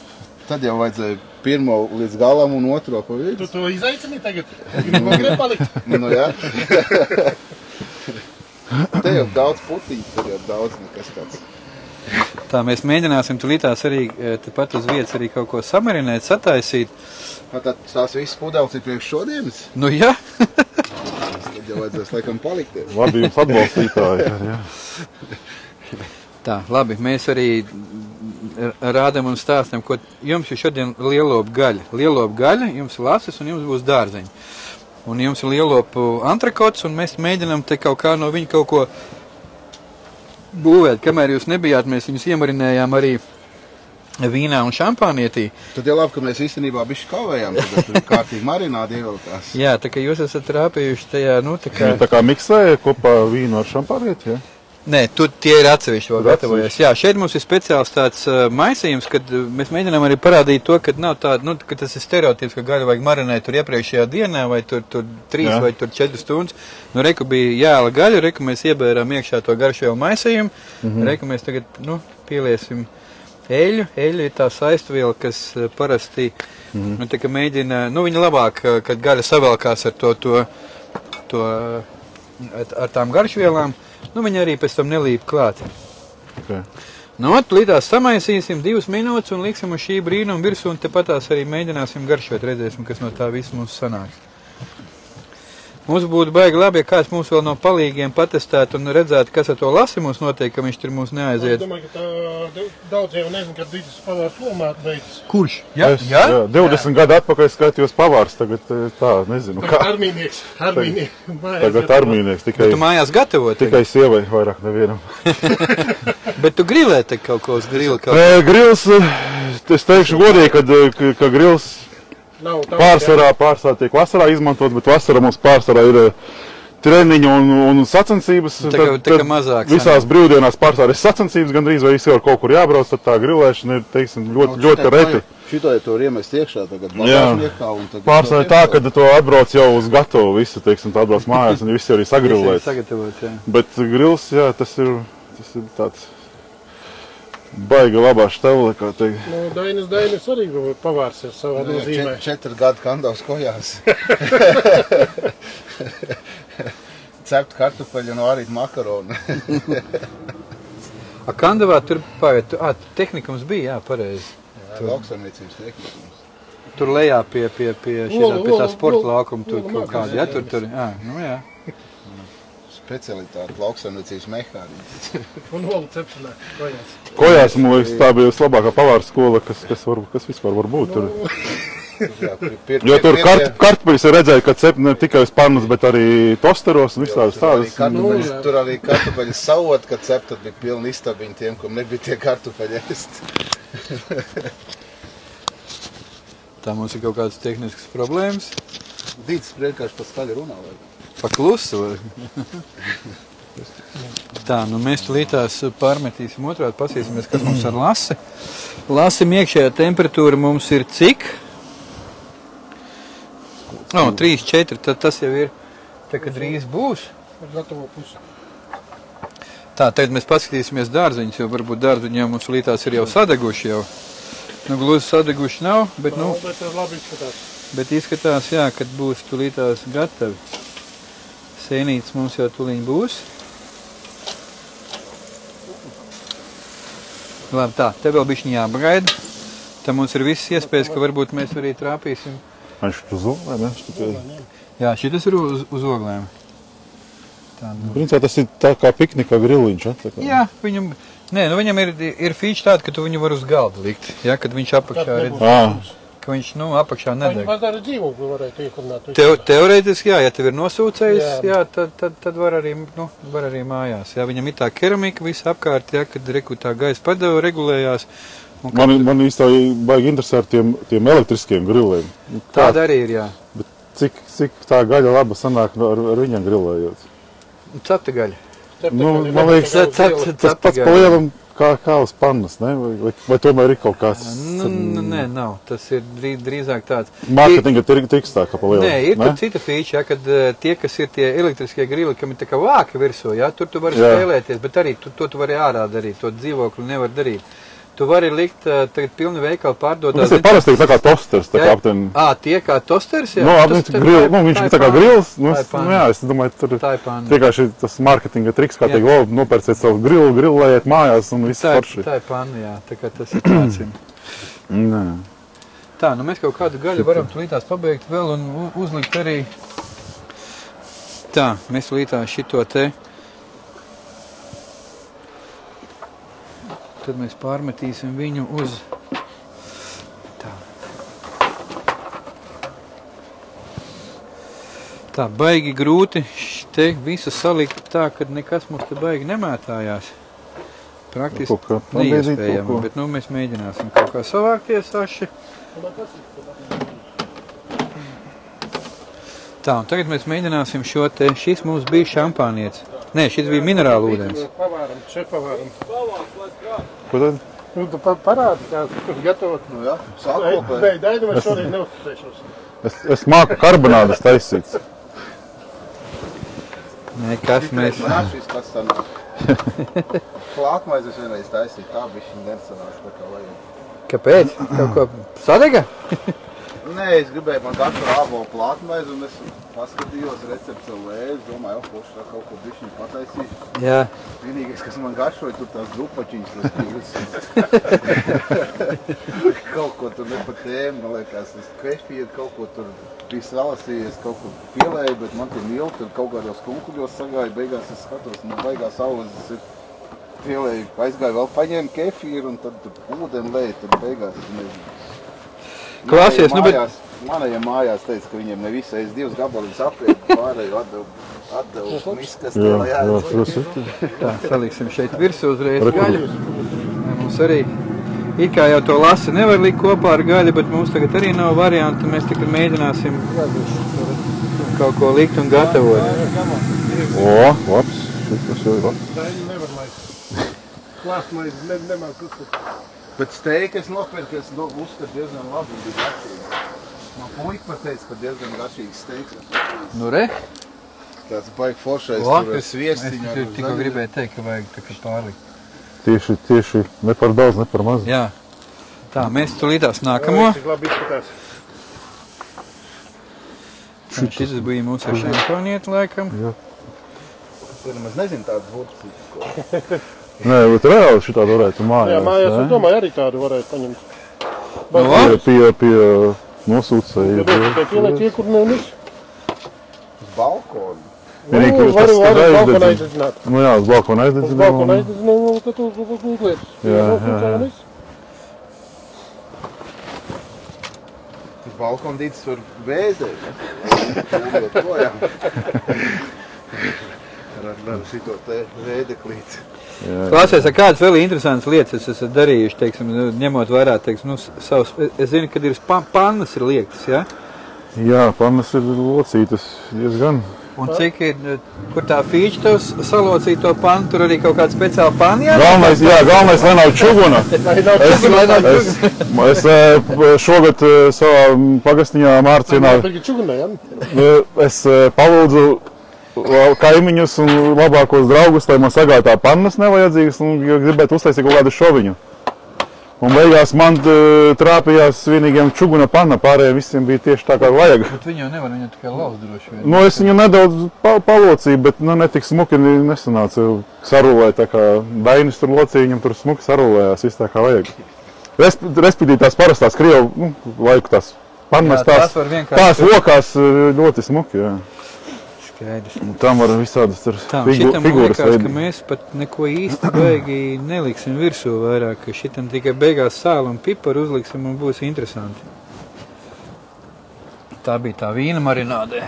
Tad jau vajadzēja pirmo līdz galam un otro pa Tu vidu. to izaicini tagad? Gribu vēl grib palikt? Nu jā. Te jau daudz putīņu, tur jau daudz nekas tāds. Tā mēs mēģināsim tulītās arī eh, tepat uz vietas arī kaut ko samarinēt, sataisīt. Nu, Tad tās visas pudeles ir priekš šodienas. Nu jā, Tad jau vajadzēs laikam palikt. Labi, jums atbalstītāji. Jā. tā, labi, mēs arī rādam un stāstam, ko jums ir šodien lielopu gaļa. Lielopu gaļa, jums ir lasis un jums būs dārzeņi. Un jums ir lielopu antrakots un mēs mēģinām te kaut kā no viņa kaut ko būvēt. Kamēr jūs nebijāt, mēs viņus iemarinējām arī vīnā un šampānietī. Tad jau labi, ka mēs īstenībā bišķi kavējām. Tad tur kārtīgi marinādi ievilkās. Jā, tā kā jūs esat trāpījuši tajā, nu, tā kā... Viņi tā kā miksēja kopā vīnu ar šampānieti. Ja? Nē, tu tie ir atsevišķi vēl Tur gatavojies. Jā, šeit mums ir speciāls tāds uh, maisījums, kad uh, mēs mēģinām arī parādīt to, ka nav tāda, nu, ka tas ir stereotips, ka gaļu vajag marinēt tur iepriekšējā dienā vai tur, tur trīs Jā. vai tur četras stundas. Nu, reku bija jāla gaļa, reku mēs iebērām iekšā to garšo maisījumu, mm -hmm. reku mēs tagad, nu, pieliesim eļu. Eļa ir tā saistviela, kas uh, parasti, mm -hmm. nu, tā kā mēģina, nu, viņa labāk, uh, kad gaļa savelkās ar to, to, to, ar, ar tām garšvielām. Nu, viņa arī pēc tam nelīp klāt. Okay. Nu, ot, līdās samaisīsim divas minūtes un liksim uz šī brīnuma virsū, un tepatās arī mēģināsim garšot, redzēsim, kas no tā viss mums sanāks. Mums būtu baigi labi, ja kāds mums vēl no palīgiem patestētu un redzētu, kas ar to lasi mums notiek, ka viņš tur mums Es neaiziet. domāju, ka tā daudz jau nezinu, kad Dītas pavārs lomā beidzas. Kurš? Es, jā, 20 gadu atpakaļ skatījos pavārs, tagad eh, tā, nezinu, kā. Armīnieks, armīnieks. Tagad gatavo. armīnieks tikai, Tu mājās gatavot, tikai sievai vairāk nevienam. bet tu grilē te kaut ko uz grila. Kaut... Nē, Grils, eh, es teikšu godīgi, kad, eh, ka, ka grils Nav tā, pārsvarā, pārsvarā tiek vasarā izmantot, bet vasarā mums pārsvarā ir eh, treniņi un, un sacensības. Tā kā- tā kā mazāk Visās brīvdienās pārsvarā ir sacensības, gandrīz vai visi var kaut kur jābrauc, tad tā grilēšana ir, teiksim, ļoti, Nu, ļoti reti. Šito ja to iemest iekšā tagad. Jā. Iekā, un tagad Pārsvarā tā, ka tu atbrauc jau uz gatavu visu, teiksim, tu atbrauc mājās un visi arī sagrilēts. Sagatavots, jā. Bet grils, jā, tas ir, tas ir tāds baiga labā števle, kā teikt. Nu, Dainis, Dainis arī pavārs ir savā Nu, jā, nozīmē. čet- Četri gadi kandavs kojās. Cept kartupeļu un vārīt makaronu. A Kandavā tur pagaidu, ā, tehnikums bija, jā, pareizi. Lauksaimniecības tehnikums. Tur lejā pie, pie, pie, šitā, pie tā sporta laukuma tur kaut kādi, jā, tur, tur, jā, nu jā. Specialitāte lauksaimniecības mehāniķis. Un olu cepšanā. Kojās. Kojās, man liekas, tā bija vislabākā pavāra skola, kas, kas, var, kas vispār var būt. Tur. Jā, pir- pir- Jo tur kart, kartupeļus redzēja, ka cep ne tikai uz pannas, bet arī tosteros un visādas Tur arī tādas. Nu. Tur arī kartupeļus savot, kad cept, tad bija pilni istabiņi tiem, kam nebija tie kartupeļi ēst. Tā mums ir kaut kādas tehniskas problēmas. Dīts vienkārši pa skaļi runā. vai? Paklusu. Tā, nu mēs tulītās pārmetīsim otrādi, pasīsimies, kas mums ar lasi. Lasim iekšējā temperatūra mums ir cik? O, 3, 4, tad tas jau ir, tā kad drīz būs. Ar gatavo pusi. Tā, tagad mēs paskatīsimies dārziņus, jo varbūt dārziņi jau mums lītās ir jau sadeguši jau. Nu, gluži sadeguši nav, bet, nu, bet labi izskatās. bet izskatās, jā, kad būs tulītās gatavi. Sēnītes mums jau tuliņ būs. Labi, tā, te vēl bišķiņ jāpagaida. Te mums ir visas iespējas, ka varbūt mēs arī trāpīsim. Viņš tur zūlē, ne? Viņš tikai... Jā, šitas ir uz, uz oglēm. Tā, nu. Principā tas ir tā kā piknika griliņš, ja? Tā kā... Jā, viņam, nē, nu viņam ir, ir fīča tāda, ka tu viņu var uz galda likt. Jā, kad viņš apakšā Tad redz, ka viņš, nu, apakšā nedeg. var arī dzīvokli varētu iekodināt. Teo, teorētiski, jā, ja tev ir nosūcējis, jā. Jā. Tad, tad, tad var, arī, nu, var arī mājās. Jā, viņam ir tā keramika viss apkārt, jā, kad reku tā gaisa padeva regulējās. Un Man, man īstenībā baigi interesē ar tiem, tiem elektriskiem griliem. Nu, kā- tāda arī ir, jā. Cik, cik tā gaļa laba sanāk ar, ar viņiem grilējot? Cepta gaļa. Nu, man liekas, Tas cepta pats gaļa. Kā, kā uz pannas, ne? Vai, vai, tomēr ir kaut kāds Nu, nu, nē, nav. Tas ir drī, drīzāk tāds. mārketinga tri- triks tā kā pa lielam? Nē, ir tur cita feature, ja, kad uh, tie, kas ir tie elektriskie grili, kam ir tā kā vāka virsū, ja, tur tu vari Jā. spēlēties, bet arī tu, to tu vari ārā darīt, to dzīvokli nevar darīt. Tu vari likt uh, tagad pilni veikalu pārdot. Nu, Tas ir parasti tā kā tosters, tā kā aptuveni. Ā, tie kā tosters, jā? Nu, aptuveni tā- nu, viņš ir tā kā grils. Nu, nu, jā, es domāju, tur vienkārši tas mārketinga triks, kā Jā. teikt, o, nopērciet savu grilu, grillējiet mājās un viss forši. tā ir panna, jā. Tā kā tas ir tāds. Nē. Tā, nu mēs kaut kādu gaļu varam tulītās pabeigt vēl un uzlikt arī. Tā, mēs tulītās šito te. Tad mēs pārmetīsim viņu uz. Tā. Tā, baigi grūti te visu salikt tā, ka nekas mums te baigi nemētājās. Praktiski kaut neiespējami, bet nu mēs mēģināsim kaut kā savākties aši. Tā, un tagad mēs mēģināsim šo te, šis mums bija šampānietis. Nē, šis bija minerāla ūdens. Pavāram, šefpavāram. Ko tad? Nu, tu pa- parādi, kā kur gatavot. Nu, jā, sāku kopēt. Nē, Daidam, es šodien neuzticēšos. Es, es māku karbonādas taisīt. Nē, kas mēs... Jā, šis kas sanāk. Klātmaiz es vienreiz taisīju, tā bija šī nesanāca tā kā vajag. Kāpēc? Kaut ko sadega? Nē, es gribēju man katru ābolu plātmaizi, un es paskatījos recepti savu vēzi, domāju, oh, poši tā kaut ko bišķiņu pataisīšu. Jā. Vienīgais, kas man garšoja, tur tās drupačiņas, tas kīvas. kaut ko tur ne pa tēmu, man liekas, es kefīru kaut ko tur bija salasījies, kaut ko pielēju, bet man tie milti tur kaut kādos kunkuļos sagāja, beigās es skatos, man baigās auzes ir. Pielēju, aizgāju vēl paņēmu kefīru un tad tur ūdeni lēju, tad beigās es nezinu. Klausies, nu, bet- manajiem mājās teica, ka viņiem ne visi eiz divas gabaliņas apiet, pārējo atdevu, atdevu miskastē, Jā, jā, tas ir. Tā, saliksim šeit virsū uzreiz gaļu. Mums arī, it kā jau to lasi nevar likt kopā ar gaļu, bet mums tagad arī nav variantu. Mēs tikai mēģināsim kaut ko likt un gatavot. O, labs. Šis jau ir labs. Daidam nevar laist. Klāstmaizi ne, nemāk uzticēt. Bet steika es nopirku, es no, uzskatu diezgan labi un bija garšīgi. Man puika pateica, ka diezgan garšīgs steiks. Nu, re? Tāds baigi foršais, tur ar Es tikko gribēju teikt, ka vajag tā kā pārlikt. Tieši, tieši ne par daudz, ne par maz. Jā. Tā, mēs tulītās nākamo. Cik labi izskatās. Šis bija mūsu šampānieti laikam. Es nemaz nezinu tādas burtas. Nē, bet reāli šitā varētu mājās. Jā, mājās, ne? es domāju, arī tādu varētu paņemt. Nu, Pie, pie, pie nosūcēja. Tad tie ieliek iekurni un viss. Uz balkonu. Vienīgi, Nu, ka varu, tas varu balkonā aizdedzīgs. aizdedzināt. Nu jā, uz balkona Uz aizdedzināt. balkonā aizdedzināt, un tad uz uz- uz lietas. Jā, jā, jā. Uz balkonu dītas var vēzēt. Pūļot projām. Ar, ar šito te vēdeklīti. Klausies, ar kādas vēl interesantas lietas es esmu darījuši, teiksim, nu, ņemot vērā, teiksim, nu, savus, es zinu, ka ir pa, pannas ir liektas, ja? Jā, pannas ir locītas diezgan. Un cik ir, nu, kur tā fīča tos salocīja to pannu, tur arī kaut kāda speciāla panna jā? Galvenais, jā, galvenais, lai nav čuguna. Lai nav Es, Lai nav es, es eh, šogad eh, savā pagastiņā Mārcienā Tagad čugunē, jā? eh, es eh, palūdzu kaimiņus un labākos draugus, lai man sagādā pannas nevajadzīgas un ja gribētu uztaisīt kaut kādu šoviņu. Un beigās man eh, trāpījās vienīgiem čuguna panna, pārējiem visiem bija tieši tā kā vajag. Bet viņu jau nevar, viņu tikai lauz droši vien. Nu, es viņu nedaudz pa palocīju, bet nu, ne tik smuki ne- nesanāca. Sarulēja tā kā dainis tur locīja, viņam tur smuki sarulējās, viss tā kā vajag. Resp respektīvi tās parastās krievu nu, laiku tās pannas, Jā, tās tās, tās lokās eh, ļoti smuki, jā. Skaidrs. Un Tam var visādas tur Tā, figu figūras liekas, ka veidot. mēs pat neko īsti baigi neliksim virsū vairāk, ka šitam tikai beigās sāli un piparu uzliksim un būs interesanti. Tā bija tā vīna marinādē.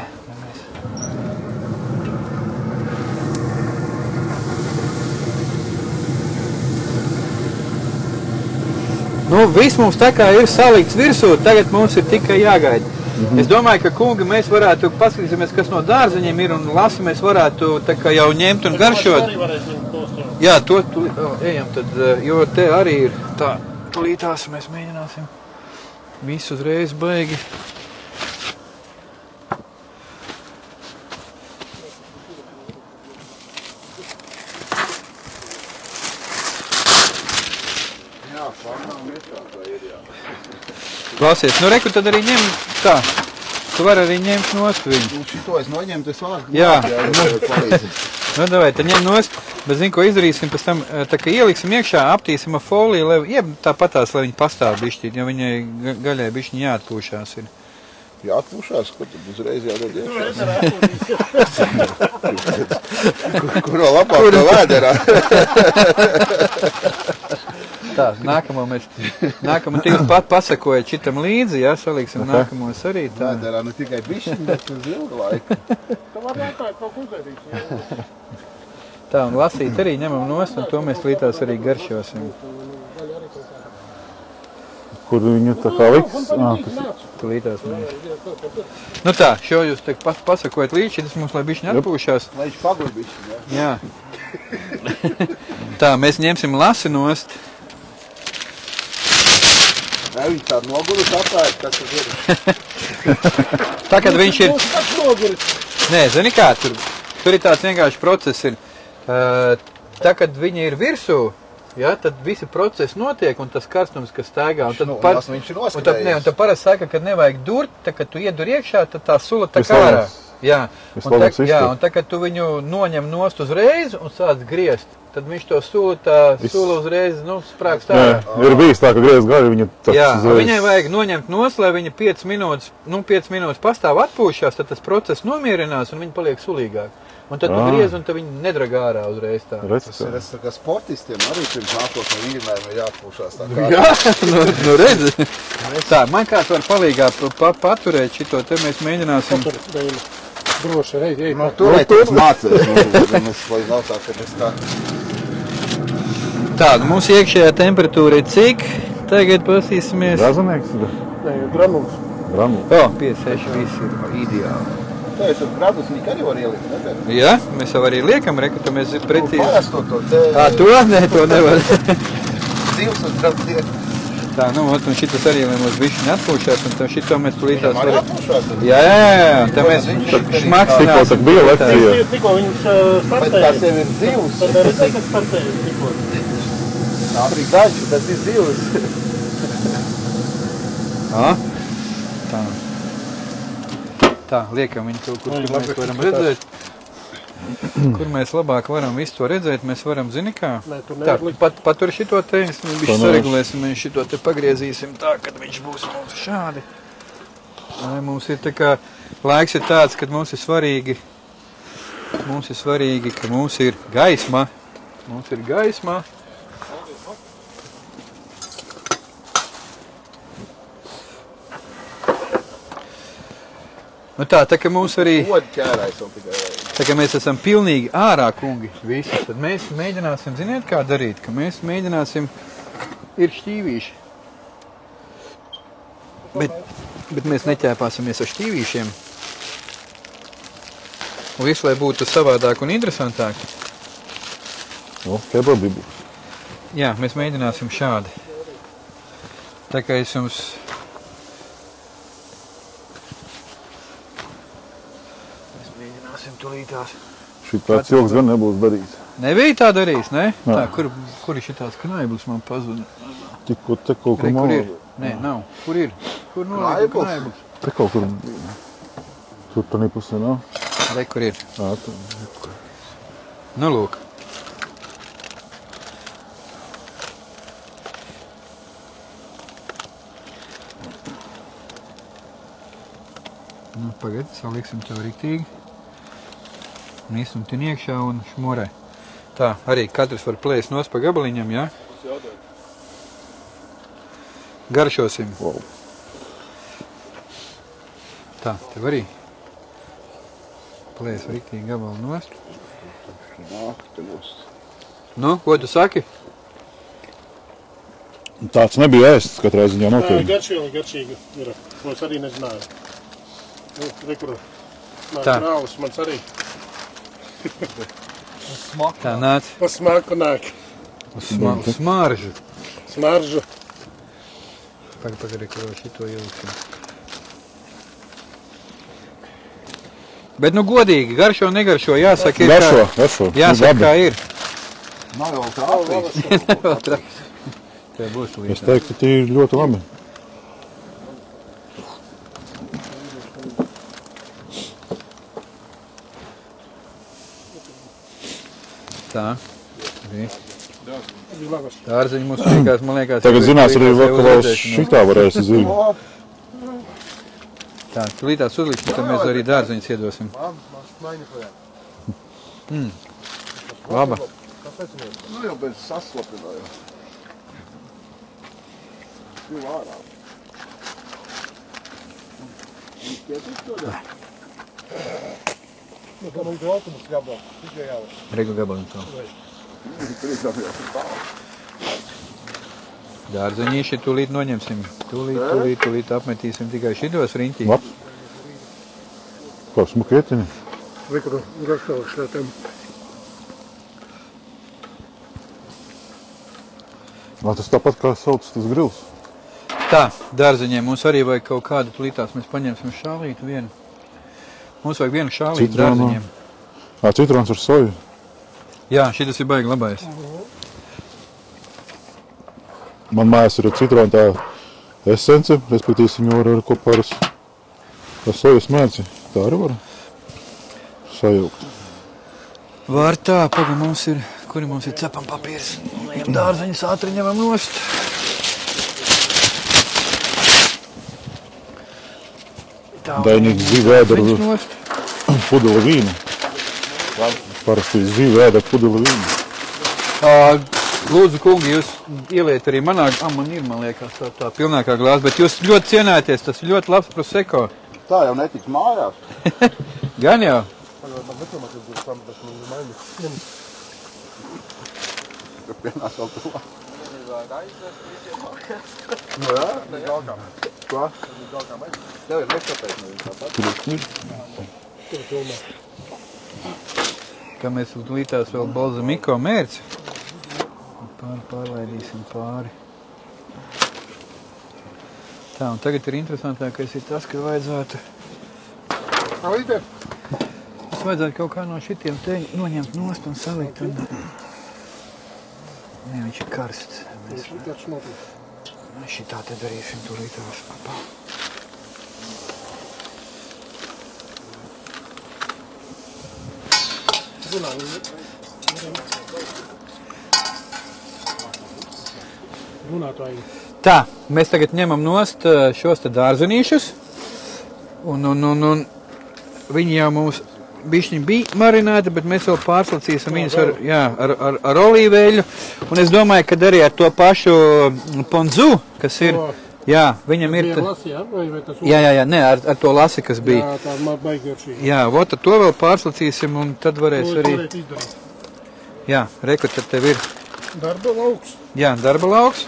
Nu, viss mums tā kā ir salikts virsū, tagad mums ir tikai jāgaida. Mm -hmm. Es domāju, ka kungi mēs varētu paskatīties, kas no dārzeņiem ir un lasi mēs varētu tā kā jau ņemt un garšot. Jā, to vēl ejam, tad, eh, jo te arī ir tā, tūlītās mēs mēģināsim visu uzreiz baigi. Jā, Jā, pārnām iekšā tā ir, jā. Klausies, nu reku tad arī ņem tā. Tu vari arī ņemt nost viņu. Nu, šito es noņemtu, es varu. Jā. jā, jā. Nu, davai, tad ņem nost. Bet zini, ko izdarīsim pēc tam, eh, tā kā ieliksim iekšā, aptīsim ar foliju, lai, jeb tāpatās, lai viņi pastāv bišķīt, jo viņai ga- gaļai bišķiņi jāatpūšās ir. Jā, atpūšās, ko tad uzreiz jādod iekšā. Kuro labāk, kuro vēderā. Tā, nākamo mēs, nākamo tīvs pat pasakojat šitam līdzi, jā, saliksim nākamos arī tā. Vēderā ne tikai bišķiņ, bet uz ilgu laiku. Tā var jātāja kaut ko uzdarīt. Tā, un lasīt arī ņemam nost, un to mēs līdās arī garšosim. Kur viņu tā kā liks? Ā, tas Tulītās mēs. Nu tā, šo jūs te pas, pasakojat līdzi, tas mums lai bišķiņi atpūšās. Lai viņš paguļ bišķiņ, jā. Jā. tā, mēs ņemsim lasi nost. Nē, viņš tādu nogurus atāja, kas tas ir. Tā, kad viņš ir, noguris. nē, zini kā, tur, tur ir tāds vienkārši process ir. Tā, kad viņi ir virsū, jā, tad visi procesi notiek, un tas karstums, kas staigā, un tad Nu, par- viņš ir Un tad, ne, un tad parasti saka, ka nevajag durt, tā, kad tu iedur iekšā, tad tā sula tā kā ārā. Jā, un, tā, jā, un tā, kad tu viņu noņem nost uzreiz un sāc griezt, tad viņš to tā Viss. sula uzreiz, nu, sprākst Nē, ārā. ir bijis tā, ka griez gari, viņa tāds Jā, uzreiz- viņai vajag noņemt nost, lai viņa 5 minūtes, nu, 5 minūtes pastāv atpūšās, tad tas process nomierinās un viņa paliek sulīgāk. Un tad tu Ah. griez un tad viņa nedragā ārā uzreiz tā. Redz, Tas ir es, kā sportistiem arī pirms nākotnē vīrinājumā jāatpūšās tā kā. Jā, nu, nu redzi. Tā, man kāds var palīgā pa, pa, paturēt šito, te mēs mēģināsim. Tur reina. Droši, ej, ej. Nu, mācēs, nu, mums, lai nav tā, ka es tā. Tā, nu, mūsu iekšējā temperatūra ir cik? Tagad pasīsimies. Razanieks, Nē, granuls. granu. O, 5-6 viss ir ideāli. Tā tur gradusnīgi arī var ielikt, ne? Jā, mēs jau arī liekam, re, ka tu mēs zinām precīzi. Parasto to te Tā, to nē, to nevar. dzīves un traptie. Tā, nu, ot, un šitas arī, lai mums bišķiņ atpūšās, un šito mēs tulītās Man arī. jāatpūšās. Jā, jā, jā, un tad mēs Tikko šmaks Tikko saka, bija lekcija. Tikko viņš uh, Bet startēja. tas jau ir dzīves. Tad arī ka startēja tikko. Arī daži, tas ir dzīves. Jā, tā. Tā, liekam viņu kaut kur, kur mēs varam redzēt. Kur mēs labāk varam visu to redzēt, mēs varam, zini kā? Nē, Tā, pat, patur šito te, mēs viņš nevar. saregulēsim, mēs šito te pagriezīsim tā, kad viņš būs mums šādi. Lai mums ir tā kā, laiks ir tāds, kad mums ir svarīgi, mums ir svarīgi, ka mums ir gaisma, mums ir gaisma. Nu tā, tā kā mums arī, tā kā mēs esam pilnīgi ārā, kungi, visi, tad mēs mēģināsim, ziniet kā darīt, ka mēs mēģināsim, ir šķīvīši. Bet, bet mēs neķēpāsimies ar šķīvīšiem. Un visu, lai būtu savādāk un interesantāk. Nu, kebabi būs. Jā, mēs mēģināsim šādi. Tā kā es jums. Mēs tulītās. Šī tāds joks gan nebūs darīts. Nebija tā darījis, ne? Jā. Tā, kur, kur ir šitās knaiblis man pazuda? Tikko te kaut kur Re, kur ir? Nē, nav. Kur ir? Kur nolika Knaiblis? Te kaut kur. Tur tā nepusē nav. Re, kur ir? Ā, tur. Nu, lūk. Nu, pagaidi, saliksim tev riktīgi. Nīstum tin iekšā un šmurē. Tā, arī katrs var plēst nos pa gabaliņam, jā? Garšosim. Wow. Tā, tev arī. Plēs riktīgi gabalu nost. Nu, ko tu saki? Tāds nebija ēsts katrā ziņā noteikti. garšīgi, garšīgi ir. To es arī nezināju. Nu, re, kur nāk Tā. grāvas, mans arī. Tā nāc Pa smaku nāk. uz, uz smaržu. Smaržu. Pagaidi, pagaidi, kur šito ieliksim. Bet, nu, godīgi, garšo, negaršo, jāsaka, ir Garšo, kā, garšo. jāsaka, kā ir. Nav jau trāpījis. Vēl tra- Tev būs Es tūlīt. teiktu, ka tie ir ļoti labi. Tā. Dārziņi mums liekas, man liekas. Tagad zinās arī, uzredzēšanās. šitā varēs. O, Tā, tūlītās uzliksim, tad mēs arī dārziņus iedosim. Laba. Nu jau bez saslapinājuma. Jau ārā. Viņš pietiek to da? Nu, tam ir autobus jābrauc. Tikai jau. Regu gabaliņu to. Trīsam jau ir tūlīt noņemsim. Tūlīt, tūlīt, tūlīt apmetīsim tikai šitos riņķī. Labs. Kā smukietiņi. Vikru garšovu šļatam. Nā, tas tāpat kā sauc tas grils. Tā, dārziņiem mums arī vajag kaut kādu plītās. Mēs paņemsim šālītu vienu. Mums vajag vienu Citronu. dārziņiem. Ā, citrons ar soju. Jā, šitas ir baigi labais. Man mājās ir citrona tā esence, respektīvi viņu var ar kopā ar, ar sojas mērci. Tā arī var sajaukt. Var tā, paga mums ir, kuri mums ir cepam papīrs. Dārziņus ātri ņemam nost. Tā, Viņš ar nost. pudeli vīnu. Parasti zīve ēda ar pudeli vīnu. Ā, Lūdzu, kungi, jūs ieliet arī manā, ah, man ir, man liekas, tā, tā pilnākā glāze, bet jūs ļoti cienēties, tas ir ļoti labs proseko. Tā jau netiks mājās. Gan jau. Pienāc vēl tu. Nu jā, Ko? Tev ir neskapēc nevis tāpat. Tur ir Kā mēs līdās vēl balzamiko mērci. Pār, pārlaidīsim pāri. Tā, un tagad ir interesantākais ir tas, ka vajadzētu, Alīte, mums vajadzētu kaut kā no šitiem te noņemt nost un salikt. Un... Nē, viņš ir karsts. Mēs mēs šitā te darīsim tūlītās. Apā. Runāt vajag. Tā, mēs tagad ņemam nost ā, šos te dārzenīšus. Un, un, un, un viņi jau mums bišķiņi bija marinēti, bet mēs vēl pārslacīsim viņus ar, jā, ar, ar, ar olīveļu. Un es domāju, ka arī ar to pašu ponzu, kas ir, jā, viņam ir, ta, lasi, jā? Jā, jā, ne, ar, ar to lasi, kas bija. Jā, tā baigi garšīgi. Jā, vot ar to vēl pārslacīsim un tad varēs arī, jā, reku, tad tev ir, Darba lauks. jā, darba lauks.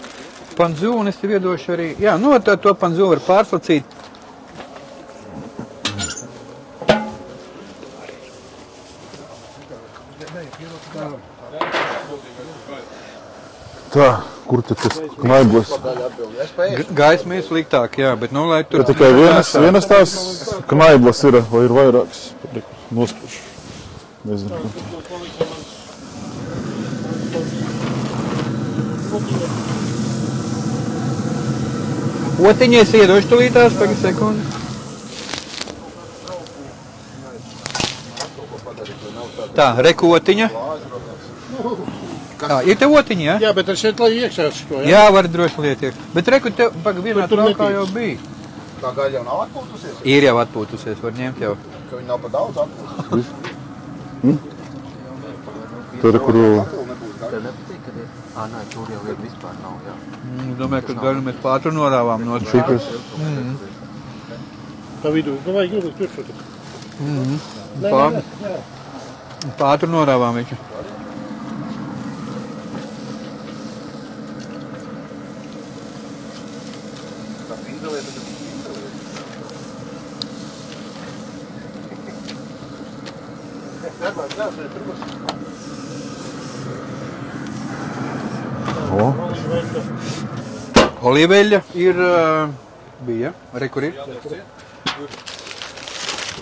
Panzu, un es tev iedošu arī, jā, nu, tā, to panzu var pārslacīt. Tā, kur tad tas knaiblis? Gaisma ir sliktāk, jā, bet nu, lai tur Ir tikai vienas, vienas tās knaiblas ir, vai ir vairākas? Nospuši. Nezinu. Otiņies iedošu tulītās, pagaid sekundi. Tā, rekotiņa. Tā, ir te otiņa, jā? Jā, bet es šeit lai iekšā šo, jā? Jā, var droši lietiek. Bet reku te, pagaid vienā tur traukā jau bija. Tā gaļa jau nav atpūtusies, Ir jau atpūtusies, var ņemt jau. ka viņi nav pa daudz atpūtusies. Tur, kur Tev nepatīk, kad ir? Ā, nē, tur jau ir vispār nav, jā. Mm, Es domāju, ka gaļu mēs pātru norāvām no šitas. Pa vidu. Nu, vajag ielikt pirkstu. Pār, pātru norāvām viņš. Olīveļa ir, ā, bija, arī kur ir?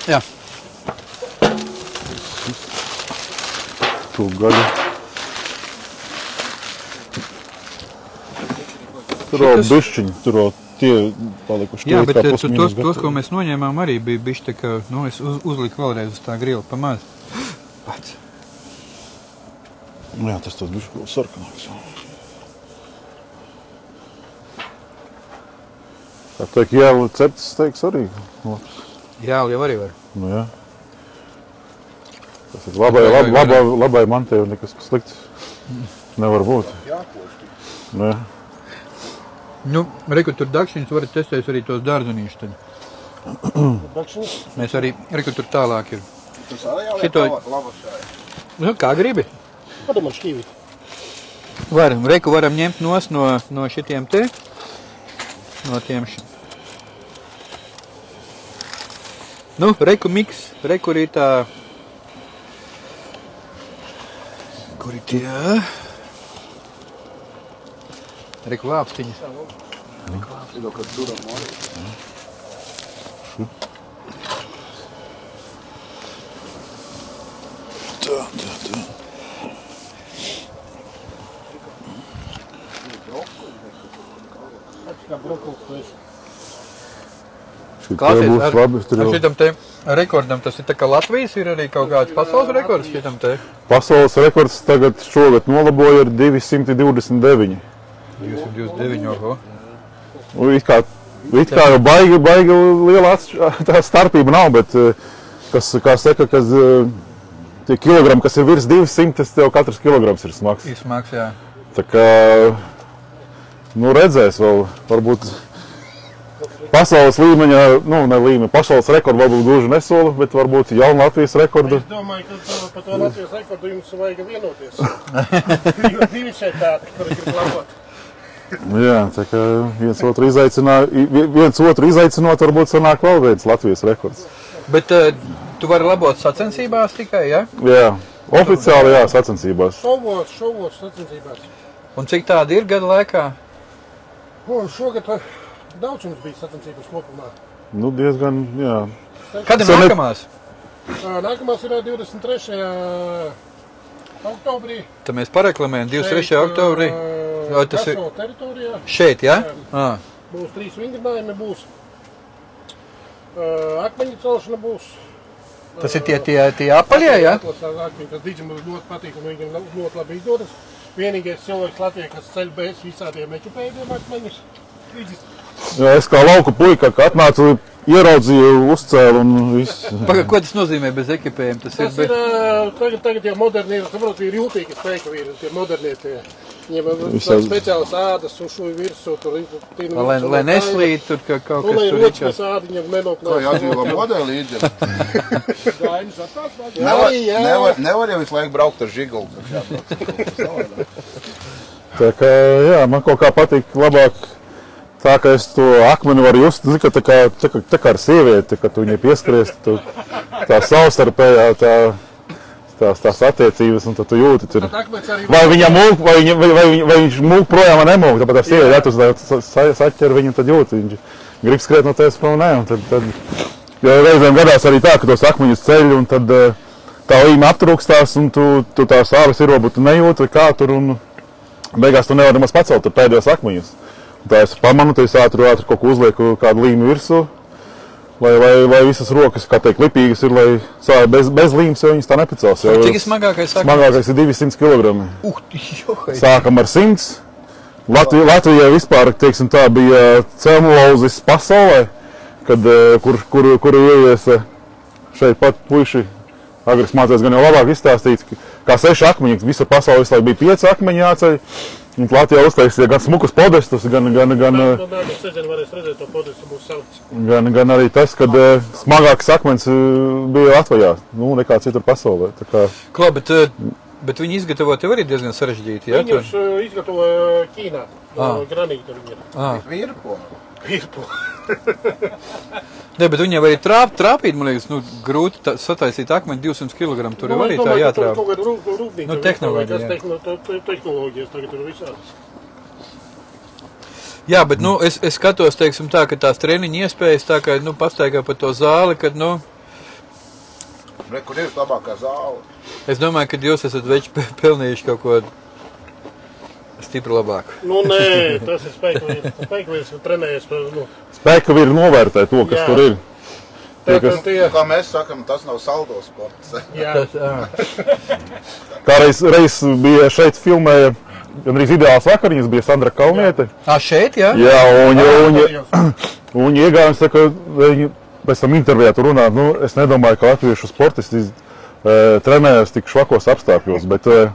Jā, tu gaļa. Tur jau bišķiņi, tur jau tie palikuši. Jā, bet eh, tos, tos, gatavi. ko mēs noņēmām, arī bija bišķi tā kā, nu, es uz, uzliku vēlreiz uz tā grila pamaz. Pats. Nu Jā, tas tas bišķi kaut sarkanāks. Tā teikt, jā, cepts teiks arī. labs. Jā, jau arī var. Nu, jā. Tas ir labai, lab, labai, labai man te jau nekas slikts. Nevar būt. Nu, jā. Nu, reku tur dakšiņus varat testēt arī tos dārzunīšus. Tad. Mēs arī, reku tur tālāk ir. Tas arī jau Šito-. Nu, kā gribi. Padomā, šķīvīt. Varam, reku varam ņemt nos no, no šitiem te. No tiem š... Nu, reku miks, reku arī tā. Kur ir tie? Reku lāpstiņas. Šito, kad turam arī. Tā, tā, tā. Kā brokolis tu esi. Klausies, ar, labi. Ar jau šitam te rekordam tas ir tā kā Latvijas ir arī kaut kāds pasaules rekords šitam te. pasaules rekords tagad šogad nolaboja ar 229. 229. Oho. Nu, it kā, it kā jau baigi, baigi liela tā starpība nav, bet eh, kas, kā saka, kas eh, tie kilogrami, kas ir virs 200, tas tev katrs kilograms ir smags. Izsmaks, jā. Tā kā, nu redzēs vēl, varbūt pasaules līmeņa, nu ne līmeņa, pasaules rekordu varbūt gluži nesolu, bet varbūt jaunu Latvijas rekordu. Es domāju, ka tā- par to Latvijas rekordu jums vajag vienoties. Jo divi šeit tādi, kuri grib labot. Jā, tā kā viens otru izaicināt, viens otru izaicinot, varbūt sanāk vēl viens Latvijas rekords. Bet uh, tu vari labot sacensībās tikai, ja? Jā, oficiāli jā, sacensībās. Šovos, šovos sacensībās. Un cik tādi ir gada laikā? O, šogad daudz jums bija sacensības kopumā. Nu, diezgan, jā. Kad ir Tas nākamās? Nākamās ir ā, 23. oktobrī. Tad mēs pareklamējam 23. Šeit, oktobrī. Vai tas ir- teritorijā. Šeit, ja? Ah, Būs trīs vingrinājumi, būs uh, akmeņu celšana, būs. tas ir tie, tie, tie apaļie, ja? Atlasās akmeņi, kas dīdzi mums ļoti patīk un viņam ļoti labi izdodas. Vienīgais cilvēks Latvijā, kas ceļ bez visādiem ekipējumiem akmeņus. Dīdzis. Jā. Es kā lauku puika, kā atnācu, ieraudzīju, uzcēlu un viss. Paga, ko tas nozīmē bez ekipējuma? Tas ir Tas ir bez... ā, tagad, tagad jau moderni, ir, saprotu, ir jūtīgi spēka vīri, tie modernie tie. Viņiem ir Visādi. speciāls ādas ušuju virsū, tur ir. tīnu Lai, virsū lai neslīd tur ka kaut Un kas lai tur ir. bez ādiņiem Ko nenoplēst. jādzīvo modelī līdzi? Gainis vai? Nevar, nevar, nevar jau visu laiku braukt ar žigulu. Tā kā, jā, man kaut kā patīk labāk tā, ka es to akmeni varu just, zini, ka tā kā, tā kā, tā kā ar sievieti, kad tu viņai pieskaries, tu tā savstarpējā, tā, tās, tās attiecības, un tad tu jūti, tur. Vai viņam mūk, vai, viņa, vai, vai, viņa- vai viņš mūk projām vai nemūk, tāpat ar sievieti, sa- saķer viņu, tad jūti, viņš grib skriet no tevis prom, nē, un tad, tad, jo reizēm gadās arī tā, ka tos akmeņus ceļ, un tad eh, tā līme aptrūkstās, un tu, tu tās āvis ir robu, tu nejūti, kā tur, un beigās tu nevari nemaz pacelt tur pēdējos akmeņus. Tā es pamanu, es ātri, ātri kaut ko uzlieku kādu līmu virsū, lai, lai, lai visas rokas, kā teikt, lipīgas ir, lai sā, bez, bez līmes jau viņas tā nepacels. jo Cik ir smagākais akmens? Smagākais ir 200 kg. Uh. Sākam ar 100. Latvijai, Latvijai vispār teiksim, tā, bija celmulauzis pasaulē, kad, eh, kur, kur, kur ieviesa šeit pat puiši. Agris mācījās gan jau labāk izstāstīt, ka- kā seši akmeņi, visa pasaule visu laiku bija pieci akmeņi jāceļ. Un Latvijā uztaisīja gan smukus podestus, gan, gan, gan, No sauc. gan, gan arī tas, ka smagāks akmens eh, bija Latvijā, nu, nekā citur pasaulē. Tā kā, Klau, bet, eh, bet viņi izgatavot jau arī diezgan sarežģīti, ja? Tur- Viņus izgatavoja Ķīnā, no Ah. granīta viņiem. Ah. Virpo. Virpu. Ne, bet viņiem arī trāp, trāpīt, man liekas, nu, grūti tā, sataisīt akmeni 200 kg. Tur jau Nu, arī es tā domāju, ka tur jātrāp. Kaut kāda rūp, rūpnīca. Nu, tehnoloģija, kas jā. tehno- te- te- Tehnoloģijas tagad ir visādas. Jā, bet nu, es, es skatos, teiksim, tā, ka tās treniņa iespējas, tā kā nu, pastaigā pa to zāli, kad, nu, Re, kur ir labākā zāle? es domāju, ka jūs esat veči pe- pelnījuši kaut ko. Stipri labāk. Nu, nē, tas ir spēka vīrs. Spēka vīrs ir trenējies. Nu, Spēka vīri novērtē to, kas Jā. tur ir. tie, kas- tie, Kā mēs sakām, tas nav saldo sports. jā, Tas, ā, Kā reiz, reiz bija šeit filmēja, gan arī ideāls vakariņas bija Sandra Kalniete. Ā, šeit, jā? Jā, un un jā. un un saka, viņa pēc tam intervijā tur runā, nu, es nedomāju, ka latviešu sportisti e, trenējas tik švakos apstākļos, bet, e,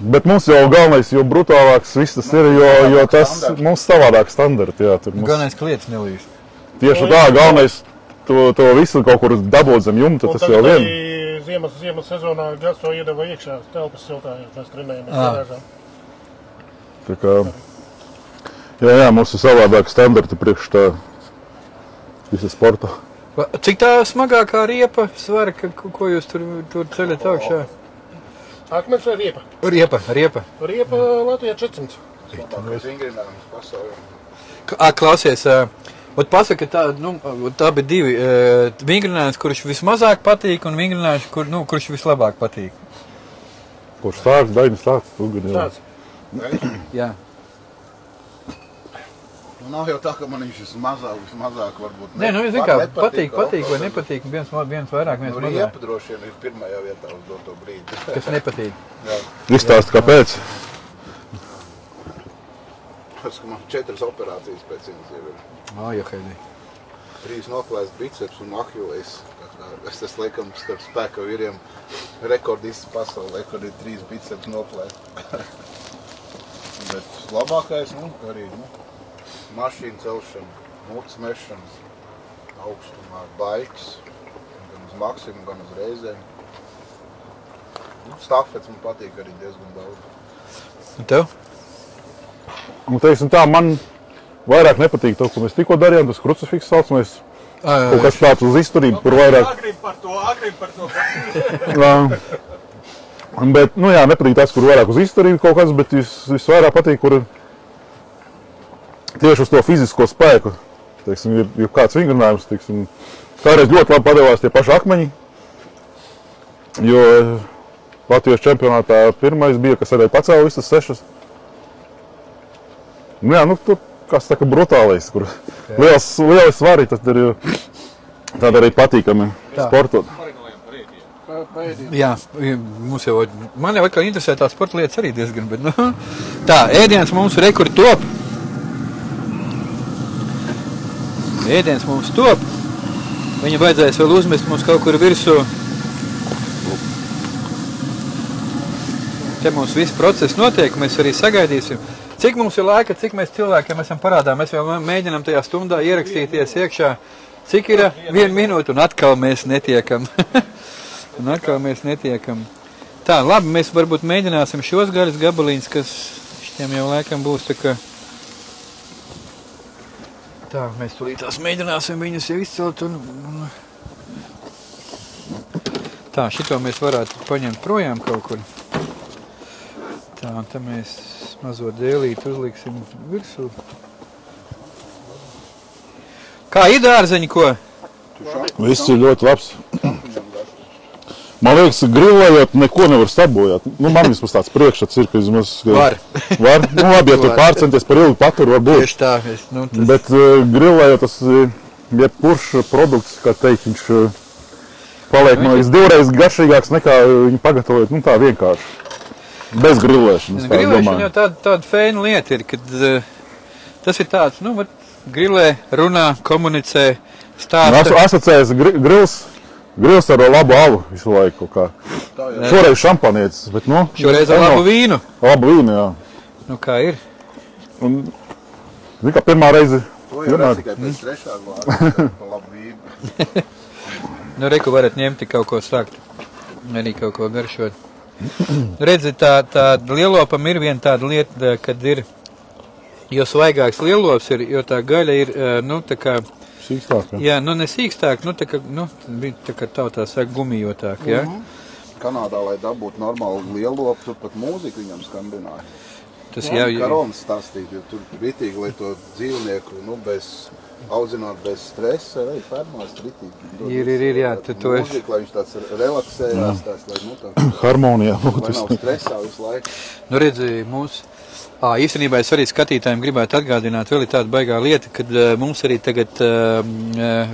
bet mums jau galvenais, jo brutālāks viss tas ir, jo, jo tas standarti. mums savādāk standarti, jā, tur mums Galvenais, ka lietas nelīst. tieši tā, galvenais to, to visu kaut kur dabūt zem jumta, tas jau vien. Ziemas, ziemas sezonā gads to iedeva iekšā telpas siltājās. Mēs trenējamies. Garāžā. Tā kā, jā, jā, mums ir savādāk standarti priekš tā visa sporta. Cik tā smagākā riepa svara, ka, ko ko jūs tur, tur ceļat augšā? Akmens vai riepa? Riepa, riepa. Riepa Latvijā 400. Labākais vingrinājums pasaulē. Klausies, ot pasaka, tā, nu, tā bija divi ā, vingrinājums, kurš vismazāk patīk un vingrinājums, kur, nu, kurš vislabāk patīk. Kurš sāks, daļai sāks, tu gan jau. Tāds. Jā. Nav jau tā, ka man viņš ir mazāk, vismazāk varbūt. Nē, nu, ne- zin kā, patīk, patīk vai nepatīk, viens, viens vairāk, viens Nu, mazāk. riepa droši vien ir pirmajā vietā uz doto brīdi. Kas nepatīk. Jā. Izstāst, kāpēc? Tas, ka man četras operācijas pēc viņas jau ir. Ā, jā, Heidi. Trīs noplēst biceps un ahilēs. Es esmu laikam starp spēka vīriem rekordists pasaulē, kur ir trīs biceps noplēst. Bet labākais, nu, arī, nu, mašīnu celšana, mūtas mešana, augstumā, baiks, gan uz maksimumu, gan uz reizēm. Nu, stafets man patīk arī diezgan daudz. Un tev? Nu, teiksim tā, man vairāk nepatīk to, ko mēs tikko darījām, tas krucifiks saucamais. Kaut kas tāds uz izturību, kur vairāk. Agri par to, agri par to. Bet, nu jā, nepatīk tas, kur vairāk uz izturību kaut kas, bet vis, visvairāk patīk, kur tieši uz to fizisko spēku. Teiksim, ir, ir kāds vingrinājums, teiksim, kādreiz ļoti labi padevās tie paši akmeņi, jo Latvijas čempionātā pirmais bija, kas arī pacēla visas sešas. Nu jā, nu, tur, kas tā kā brutālais, kur liels, liels svari, tad ir tāda arī patīkami Tā. sportot. Jā, mums jau, man jau atkal interesē tās sporta lietas arī diezgan, bet, nu, tā, ēdiens mums rekur top. Ēdiens mums top. Viņa vajadzēs vēl uzmest mums kaut kur virsū. Te mums viss process notiek, mēs arī sagaidīsim. Cik mums ir laika, cik mēs cilvēkiem esam parādā? Mēs jau mēģinām tajā stundā ierakstīties iekšā. Cik ir viena minūte un atkal mēs netiekam. un atkal mēs netiekam. Tā, labi, mēs varbūt mēģināsim šos gaļas gabaliņus, kas šiem jau laikam būs tā kā. Tā, mēs tulīt tās mēģināsim viņus jau izcelt un... un... Tā, šito mēs varētu paņemt projām kaut kur. Tā, un tad mēs mazo dēlīti uzliksim virsū. Kā ir dārzeņi, ko? Viss ir ļoti labs. Man liekas, grilējot, neko nevar sabojāt. Nu, man vismaz tāds priekšstats ir, ka vismaz. Var. Var. Nu, labi, ja tu pārcenties par ilgu paturu, varbūt. Tieši tā, es, nu, tas... Bet uh, grilējot, tas jebkurš produkts, kā teikt, viņš uh, paliek man liekas divreiz garšīgāks nekā viņu pagatavot. Nu, tā vienkārši. Bez grilēšanas. Grilēšana jau tāda, tāda fēna lieta ir, kad uh, tas ir tāds, nu, grilē, runā, komunicē, Un stāsta. aso- Asociējas gri- grils, grils ar labu alu visu laiku. Šoreiz šampanietis, bet nu. Šoreiz ar labu vīnu. Labu vīnu, jā. Nu, kā ir? Un, zini, kā pirmā reize. to jau Vienmēr. redz tikai pēc trešā glāza. Labu vīnu. Nu, reku varat ņemt kaut ko sākt. Arī kaut ko garšot. Redzi, tā, tā lielopam ir viena tāda lieta, kad ir, jo svaigāks lielops ir, jo tā gaļa ir, eh, nu, tā kā, Sīkstāk, jā. jā, nu, ne sīkstāk, nu, tā kā, nu, tā kā tautā saka gumijotāk, jā. Kanādā, lai dabūtu normālu lielo, tur pat mūziku viņam skandināja. Tas Jā, jau Karonas stāstīt, jo tur ritīgi, lai to dzīvnieku, nu, bez, audzināt bez stresa, arī fermās ritīgi. Ir, ir, ir, jā, tu to esi. Mūzika, lai viņš tāds relaksējās, tāds, lai, nu, tā, Harmonijā. lai nav stresā visu laiku. Nu, redzi, mūsu Ā, īstenībā es arī skatītājiem gribētu atgādināt, vēl ir tāda baigā lieta, ka uh, mums arī tagad uh,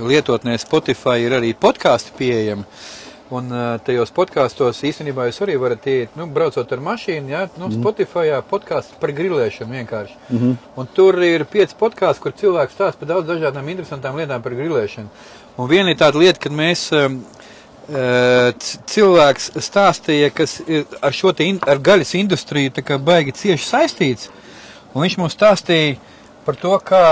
lietotnē Spotify ir arī podkāsti pieejami. Un uh, tajos podkāstos īstenībā jūs arī varat iet, nu, braucot ar mašīnu, ja, nu, Spotify podkāsts par grilēšanu vienkārši. Mm -hmm. Un tur ir pieci podkāsti, kur cilvēks stāsta par daudz dažādām interesantām lietām par grilēšanu. Un viena ir tāda lieta, kad mēs cilvēks stāstīja, kas ir ar šo te ar gaļas industriju tā kā baigi cieši saistīts. Un viņš mums stāstīja par to, kā,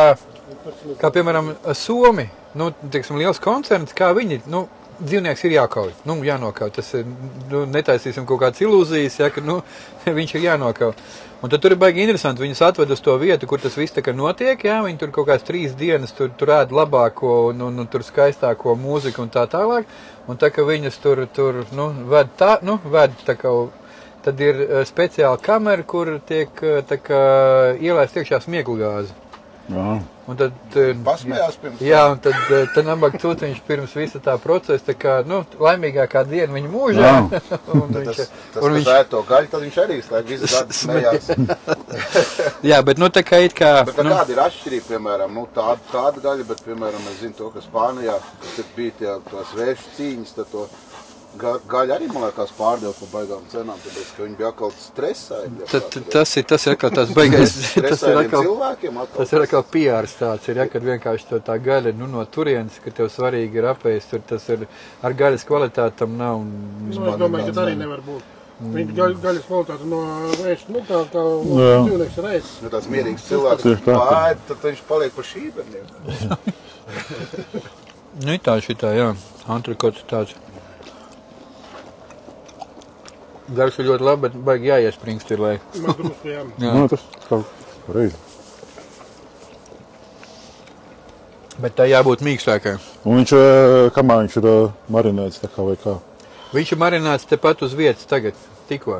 kā piemēram, Somi, nu, teiksim, liels koncerns, kā viņi, nu, dzīvnieks ir jākauj, nu, jānokauj. Tas ir, nu, netaisīsim kaut kādas ilūzijas, ja, ka, nu, viņš ir jānokauj. Un tad tur ir baigi interesanti. Viņus atved uz to vietu, kur tas viss tā kā notiek. Jā, viņi tur kaut kādas trīs dienas tur, tur ēd labāko un, un, un tur skaistāko mūziku un tā tālāk. Un tā kā viņus tur, tur nu, ved tā, nu, ved tā kā. Tad ir eh, speciāla kamera, kur tiek eh, tā kā ielaist iekšā smieklu gāzi. Jā. Un tad, eh, Pasmējās pirms Jā, un tad, eh, tad nabaga cūciņš pirms visa tā procesa, tā kā, nu, laimīgākā diena viņa mūžā. Un Tas, viņš, tas, un kas viņš, to gaļu, tad viņš arī slēdz visu gadu smējās. jā, bet, nu, tā kā it kā, Bet nu, nu, kāda ir atšķirība, piemēram, nu, tāda, tāda gaļa, bet, piemēram, es zinu to, ka Spānijā, kad bija tie, tās vēšu cīņas, tad to ga- gaļu arī, man liekas, pārdeva par baigām cenām, tāpēc, ka viņi bija atkal tad tas ir, tas ir atkal tās baigais, tas ir atkal, cilvēkiem atkal. tas ir atkal PR tāds, ir, ja, kad vienkārši to tā gaļa, nu, no turienes, ka tev svarīgi ir apēst, tur tas ir, ar gaļas kvalitāti tam nav. Nu, es domāju, ka tā arī nevar būt. Viņa gaļ, gaļas kvalitāte no ēst, nu tā kā no dzīvnieks ir ēst. Ja tāds mierīgs cilvēks tā. pārēd, tad viņš paliek par šībeniem. Nu, tā šitā, jā, antrikots tāds. Garš ir ļoti labi, bet baigi jāiespringst ir, lai. Man drusku jā. Jā. Nu, tas kaut reizi. Bet tā jābūt mīkstākai. Un viņš, kamā viņš ir marinēts, tā kā vai kā. Viņš ir marināts tepat uz vietas tagad, tikko.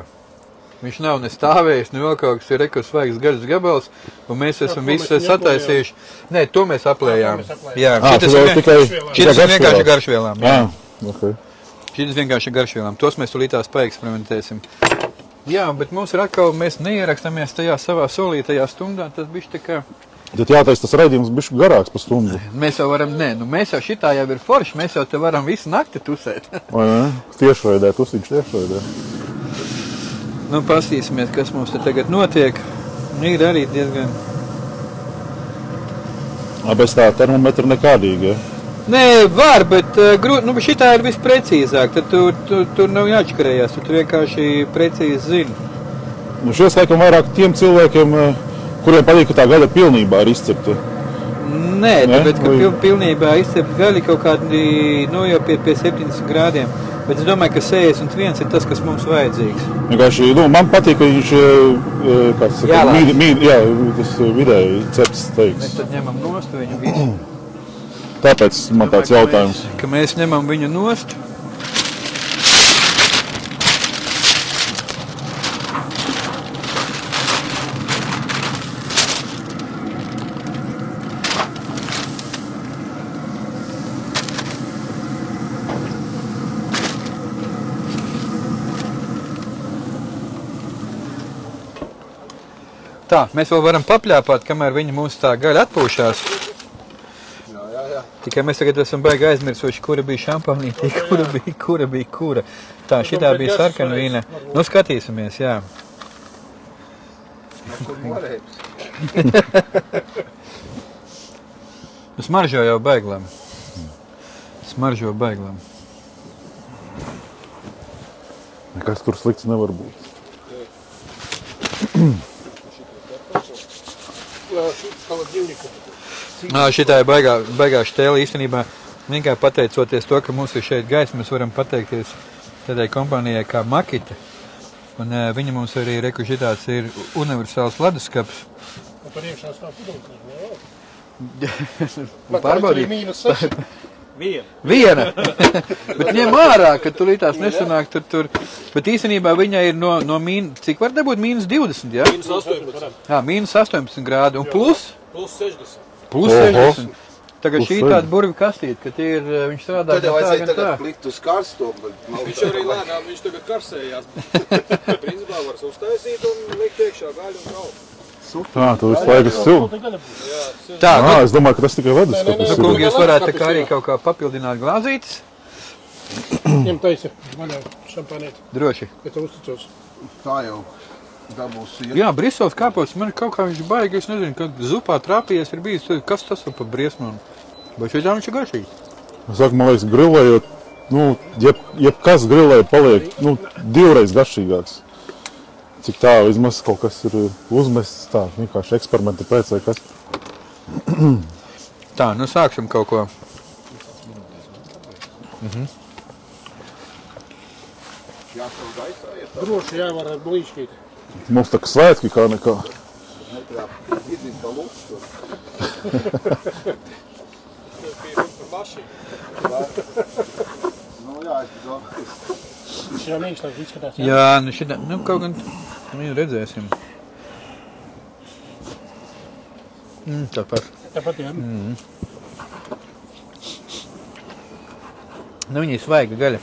Viņš nav ne stāvējis, ne vēl kaut kas ir rekurss svaigs garas gabals, un mēs esam to visi mēs sataisījuši. Nē, to mēs aplējām. to mēs aplējām. Jā, Ā, šitas tas ir, jau vien- tikai šitas ir vienkārši garšvielām. Jā. Jā, ok. Šitas vienkārši garšvielām. Tos mēs tulītās paeksperimentēsim. Jā, bet mums ir atkal, mēs neierakstāmies tajā savā solītajā stundā, tas bišķi tā kā, Tad jātaisa tas raidījums bišķi garāks par stundu. mēs jau varam, nē, nu mēs jau šitā jau ir forši, mēs jau te varam visu nakti tusēt. Vai ne? Tiešraidē, tusiņš tiešraidē. Nu, pastīsimies, kas mums te tagad notiek. Ir arī diezgan. Bez tā termometra nekādīgi. Ja? Nē, var, bet uh. Nu, šī ir visprecīzāk. Tad tur tu, tur nav jāatšķirējās. Tu, tu vienkārši precīzi zini. Nu, šis laikam vairāk tiem cilvēkiem, eh, kuriem patīk, ka tā gaļa pilnībā ir izcepta. Nē, Ne? tāpēc, ka Vai- pil, pilnībā izcept gaļi kaut kādi, nu, jau pie, pie 70 grādiem. Bet es domāju, ka 61 ir tas, kas mums vajadzīgs. Vienkārši, nu, man patīk, ka viņš eh, kāds saka, mīd, mīd, jā, tas vidēji ceps Mēs teiks. tad ņemam nost viņu visu. Tāpēc man tāds Domāju, ka jautājums. Mēs, ka mēs ņemam viņu nost. Tā, mēs vēl varam papļāpāt, kamēr viņi mums tā gaļa atpūšās. Tikai mēs tagad esam baigi aizmirsuši, kura bija šampānīte, kura bija, kura bija kura. Tā, šitā bija sarkana vīna. Nu, skatīsimies, jā. Morēps? Smaržo jau baiglam. Smaržo baiglam. Nekas tur slikts nevar būt. Jā, šis tava dzīvnieku. Ā, Šitā ir baigā, baigā štēle īstenībā. Vienkārši pateicoties to, ka mums ir šeit gaisa, mēs varam pateikties tādai kompānijai kā Makita. Un uh, viņa mums arī reku šitāds ir universāls leduskapis. Un tur iekšā stāv pudelknība. Pārbaudīt. Mīnus 6. Viena. Bet ņem ārā, ka tur tās nesanāk. Tur, tur. Bet īstenībā viņai ir no, no mīnus, cik var dabūt mīnus 20, jā? Minus 18. Jā, mīnus 18 grādi un plus, Plus 60. 60. Tagad šī sevi. tāda burvju kastīte, ka tie ir, eh, viņš strādā gan tā, vajadzēja gan tā. tagad plikt uz karsto, bet nav Viņš arī lēnām, viņš tagad karsējās. Principā var uztaisīt un likt iekšā gaļu un kaut. Tā, tu visu laiku esi cilvēks. Tā nu, Jā, es domāju, ka tas tikai nē, nu, kungi, ir. jūs varētu tā kā arī kaut kā papildināt glāzītes. Viņam taisa vaļā šampānīt, Droši. ka tu uzticos. Tā jau dabūs iet. Jā, Brisovs kāpots, man kaut kā viņš baigi, es nezinu, kad zupā trāpījies ir bijis, kas tas ir pa briesmu. Bet šeit viņš ir garšīgs. Saka, man liekas, grilējot, nu, jeb, jebkas grilējot paliek, nu, divreiz garšīgāks. Cik tā, vismaz kaut kas ir uzmests tā, vienkārši eksperimenta pēc vai kas. Tā, nu sāksim kaut ko. Iet Droši jāvar ar blīšķīt. Mums tā kā svētki kā nekā. netrāp. Iedzīt pa luksu. Nu jā, es domāju. Viņš jau mīkstāk izskatās. Jā, nu šitā, nu kaut gan, nu redzēsim. Mm, tāpat. Tāpat jā. Nu, viņa ir svaiga gaļa.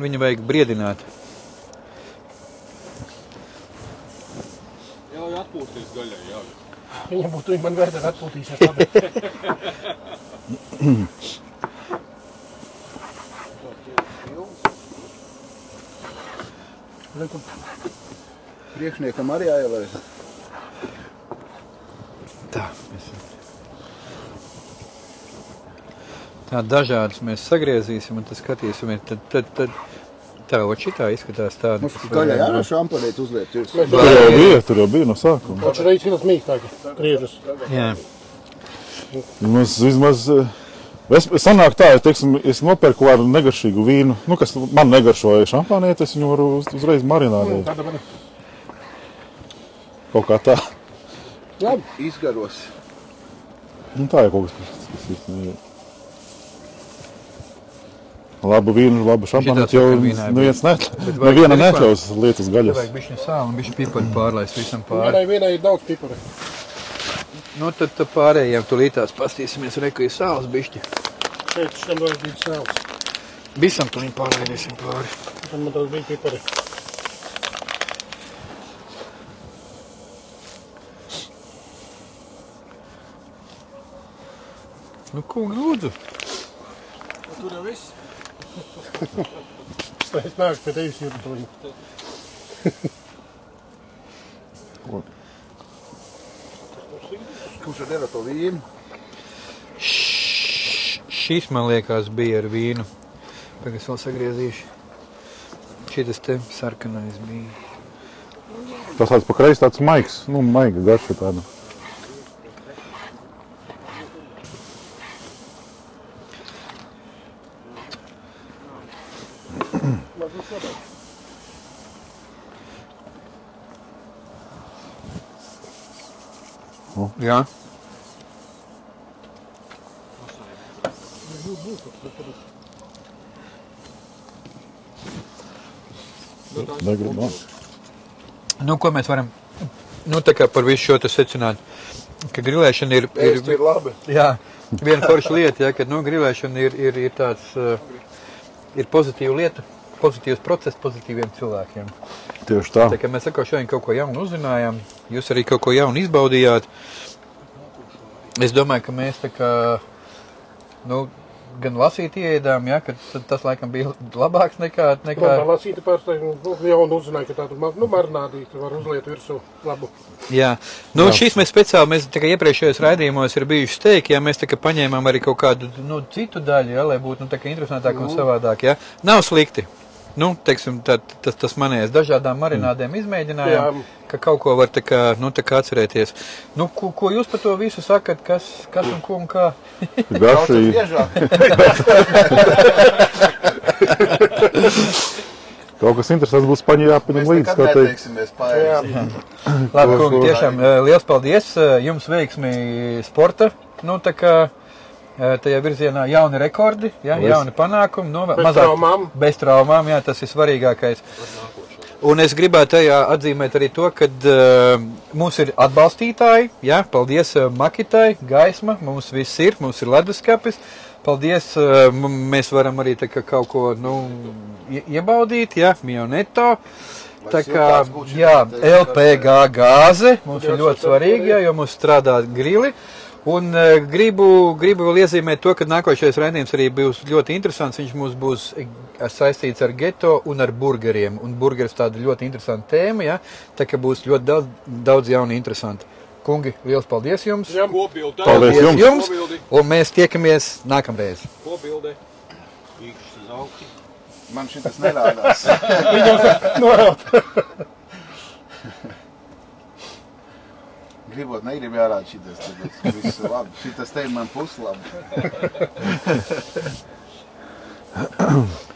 Viņu vajag briedināt. Ļauj atpūsties gaļai, jā. Viņam būtu, viņa man vērtēt atpūtīsies labi. Liku, Priekšniekam arī jāielēs. Tā, mēs. Tā dažādas mēs sagriezīsim un tad skatīsimies. Tad, tad, tad tā oči tā izskatās tāda. Mums gaļai jāno šampanīt uzliet. Tur jau bija, tur jau bija no sākuma. Viņš arī izskatās mīkstāk, griežas. Jā. Mums vismaz, eh, es, sanāk tā, ja, teiksim, es nopērku kādu negaršīgu vīnu, nu, kas man negaršoja šampāniet, es viņu varu uz, uzreiz man. Kaut kā tā. Labi. Izgaros. Nu, tā ir kaut kas, kas, kas īsti ne... Labu vīnu, labu Šitās jau neviens neviena neatļaus lietas gaļas. Vajag bišķiņu sāli un bišķiņu piparu pārlaist visam pāri. Vienai vienai ir daudz pipari. Nu, tad, tad pārējiem tulītās pastīsimies, re, ka ir sāls bišķi. Šeit šiem vajag bija sāls. Visam tulīt pārlaidīsim pāri. Tad man daudz bija pipari. Nu, kungi, lūdzu. Tur jau viss. Es nāku pie tevis jūtu to viņu. Kurš ir ar to vīnu? Šis, man liekas, bija ar vīnu. Pagaid, es vēl sagriezīšu. Šitas te sarkanais bija. Tas tāds pa kreisi tāds maigs, nu, maiga garša tāda. Jā. Negribu, man. Nu, ko mēs varam nu, tā kā par visu šo te secināt? Ka grilēšana ir, ir, Ēst ir labi. jā, viena forša lieta, ja, ka nu, grilēšana ir, ir, ir tāds uh, ir pozitīva lieta, pozitīvs process pozitīviem cilvēkiem. Tieši tā. Tā kā mēs atkal šodien kaut ko jaunu uzzinājām, jūs arī kaut ko jaunu izbaudījāt. Es domāju, ka mēs tā kā, nu, gan lasīt ieedām, ja, ka t- tas laikam bija labāks nekā, nekā tā lasīta pārstāj, nu, jaunu uzzināju, ka tādu, ma- nu, marinādītu var uzliet virsū labu. Jā, nu, šīs mēs speciāli, mēs tā kā iepriekšējos raidījumos ir bijuši steiki, ja mēs tā kā paņēmām arī kaut kādu, nu, citu daļu, ja, lai būtu, nu, tā kā interesantāk un savādāk, ja. Nav slikti. Nu, teiksim, tā, tas, tas manējais dažādām marinādēm izmēģinājām, Jā. Ka kaut ko var tā kā, nu, tā kā atcerēties. Nu, ko, ko jūs par to visu sakat, kas, kas un ko un kā? Garšīgi. Kaut kas interesants būs Mēs līdzi, nekad kā teikt. neteiksimies paēst. Labi, kungi, tiešām eh, liels paldies. eh, Jums veiksmi sporta. Nu, tā kā eh, tajā virzienā jauni rekordi, ja, jauni panākumi. Nu, Bez traumām. Bez traumām, jā, tas ir svarīgākais. Un es gribētu tajā atzīmēt arī to, ka uh, mums ir atbalstītāji. Jā, paldies uh, Makitai, gaisma, mums viss ir, mums ir leduskapis. Paldies, uh, mēs varam arī kā kaut ko nu, ie- iebaudīt, jā, Mioneto. Tā kā, jā, LPG gāze mums ir ļoti svarīga, jo mums strādā grili. Un uh, gribu, gribu vēl iezīmēt to, ka nākošais raidījums arī būs ļoti interesants. Viņš mums būs eh, saistīts ar geto un ar burgeriem. Un burgeris tāda ļoti interesanta tēma, ja? tā ka būs ļoti daudz, daudz jaunu interesantu. Kungi, liels paldies jums! Kopildi. Paldies jums. jums! Kopildi. Un mēs tiekamies nākamreiz! Kopildi. Īkšķis uz augšu. Man šitas nerādās. Gribot, negribu jārāda šitas. tad Viss labi. Šitas te man puslabi.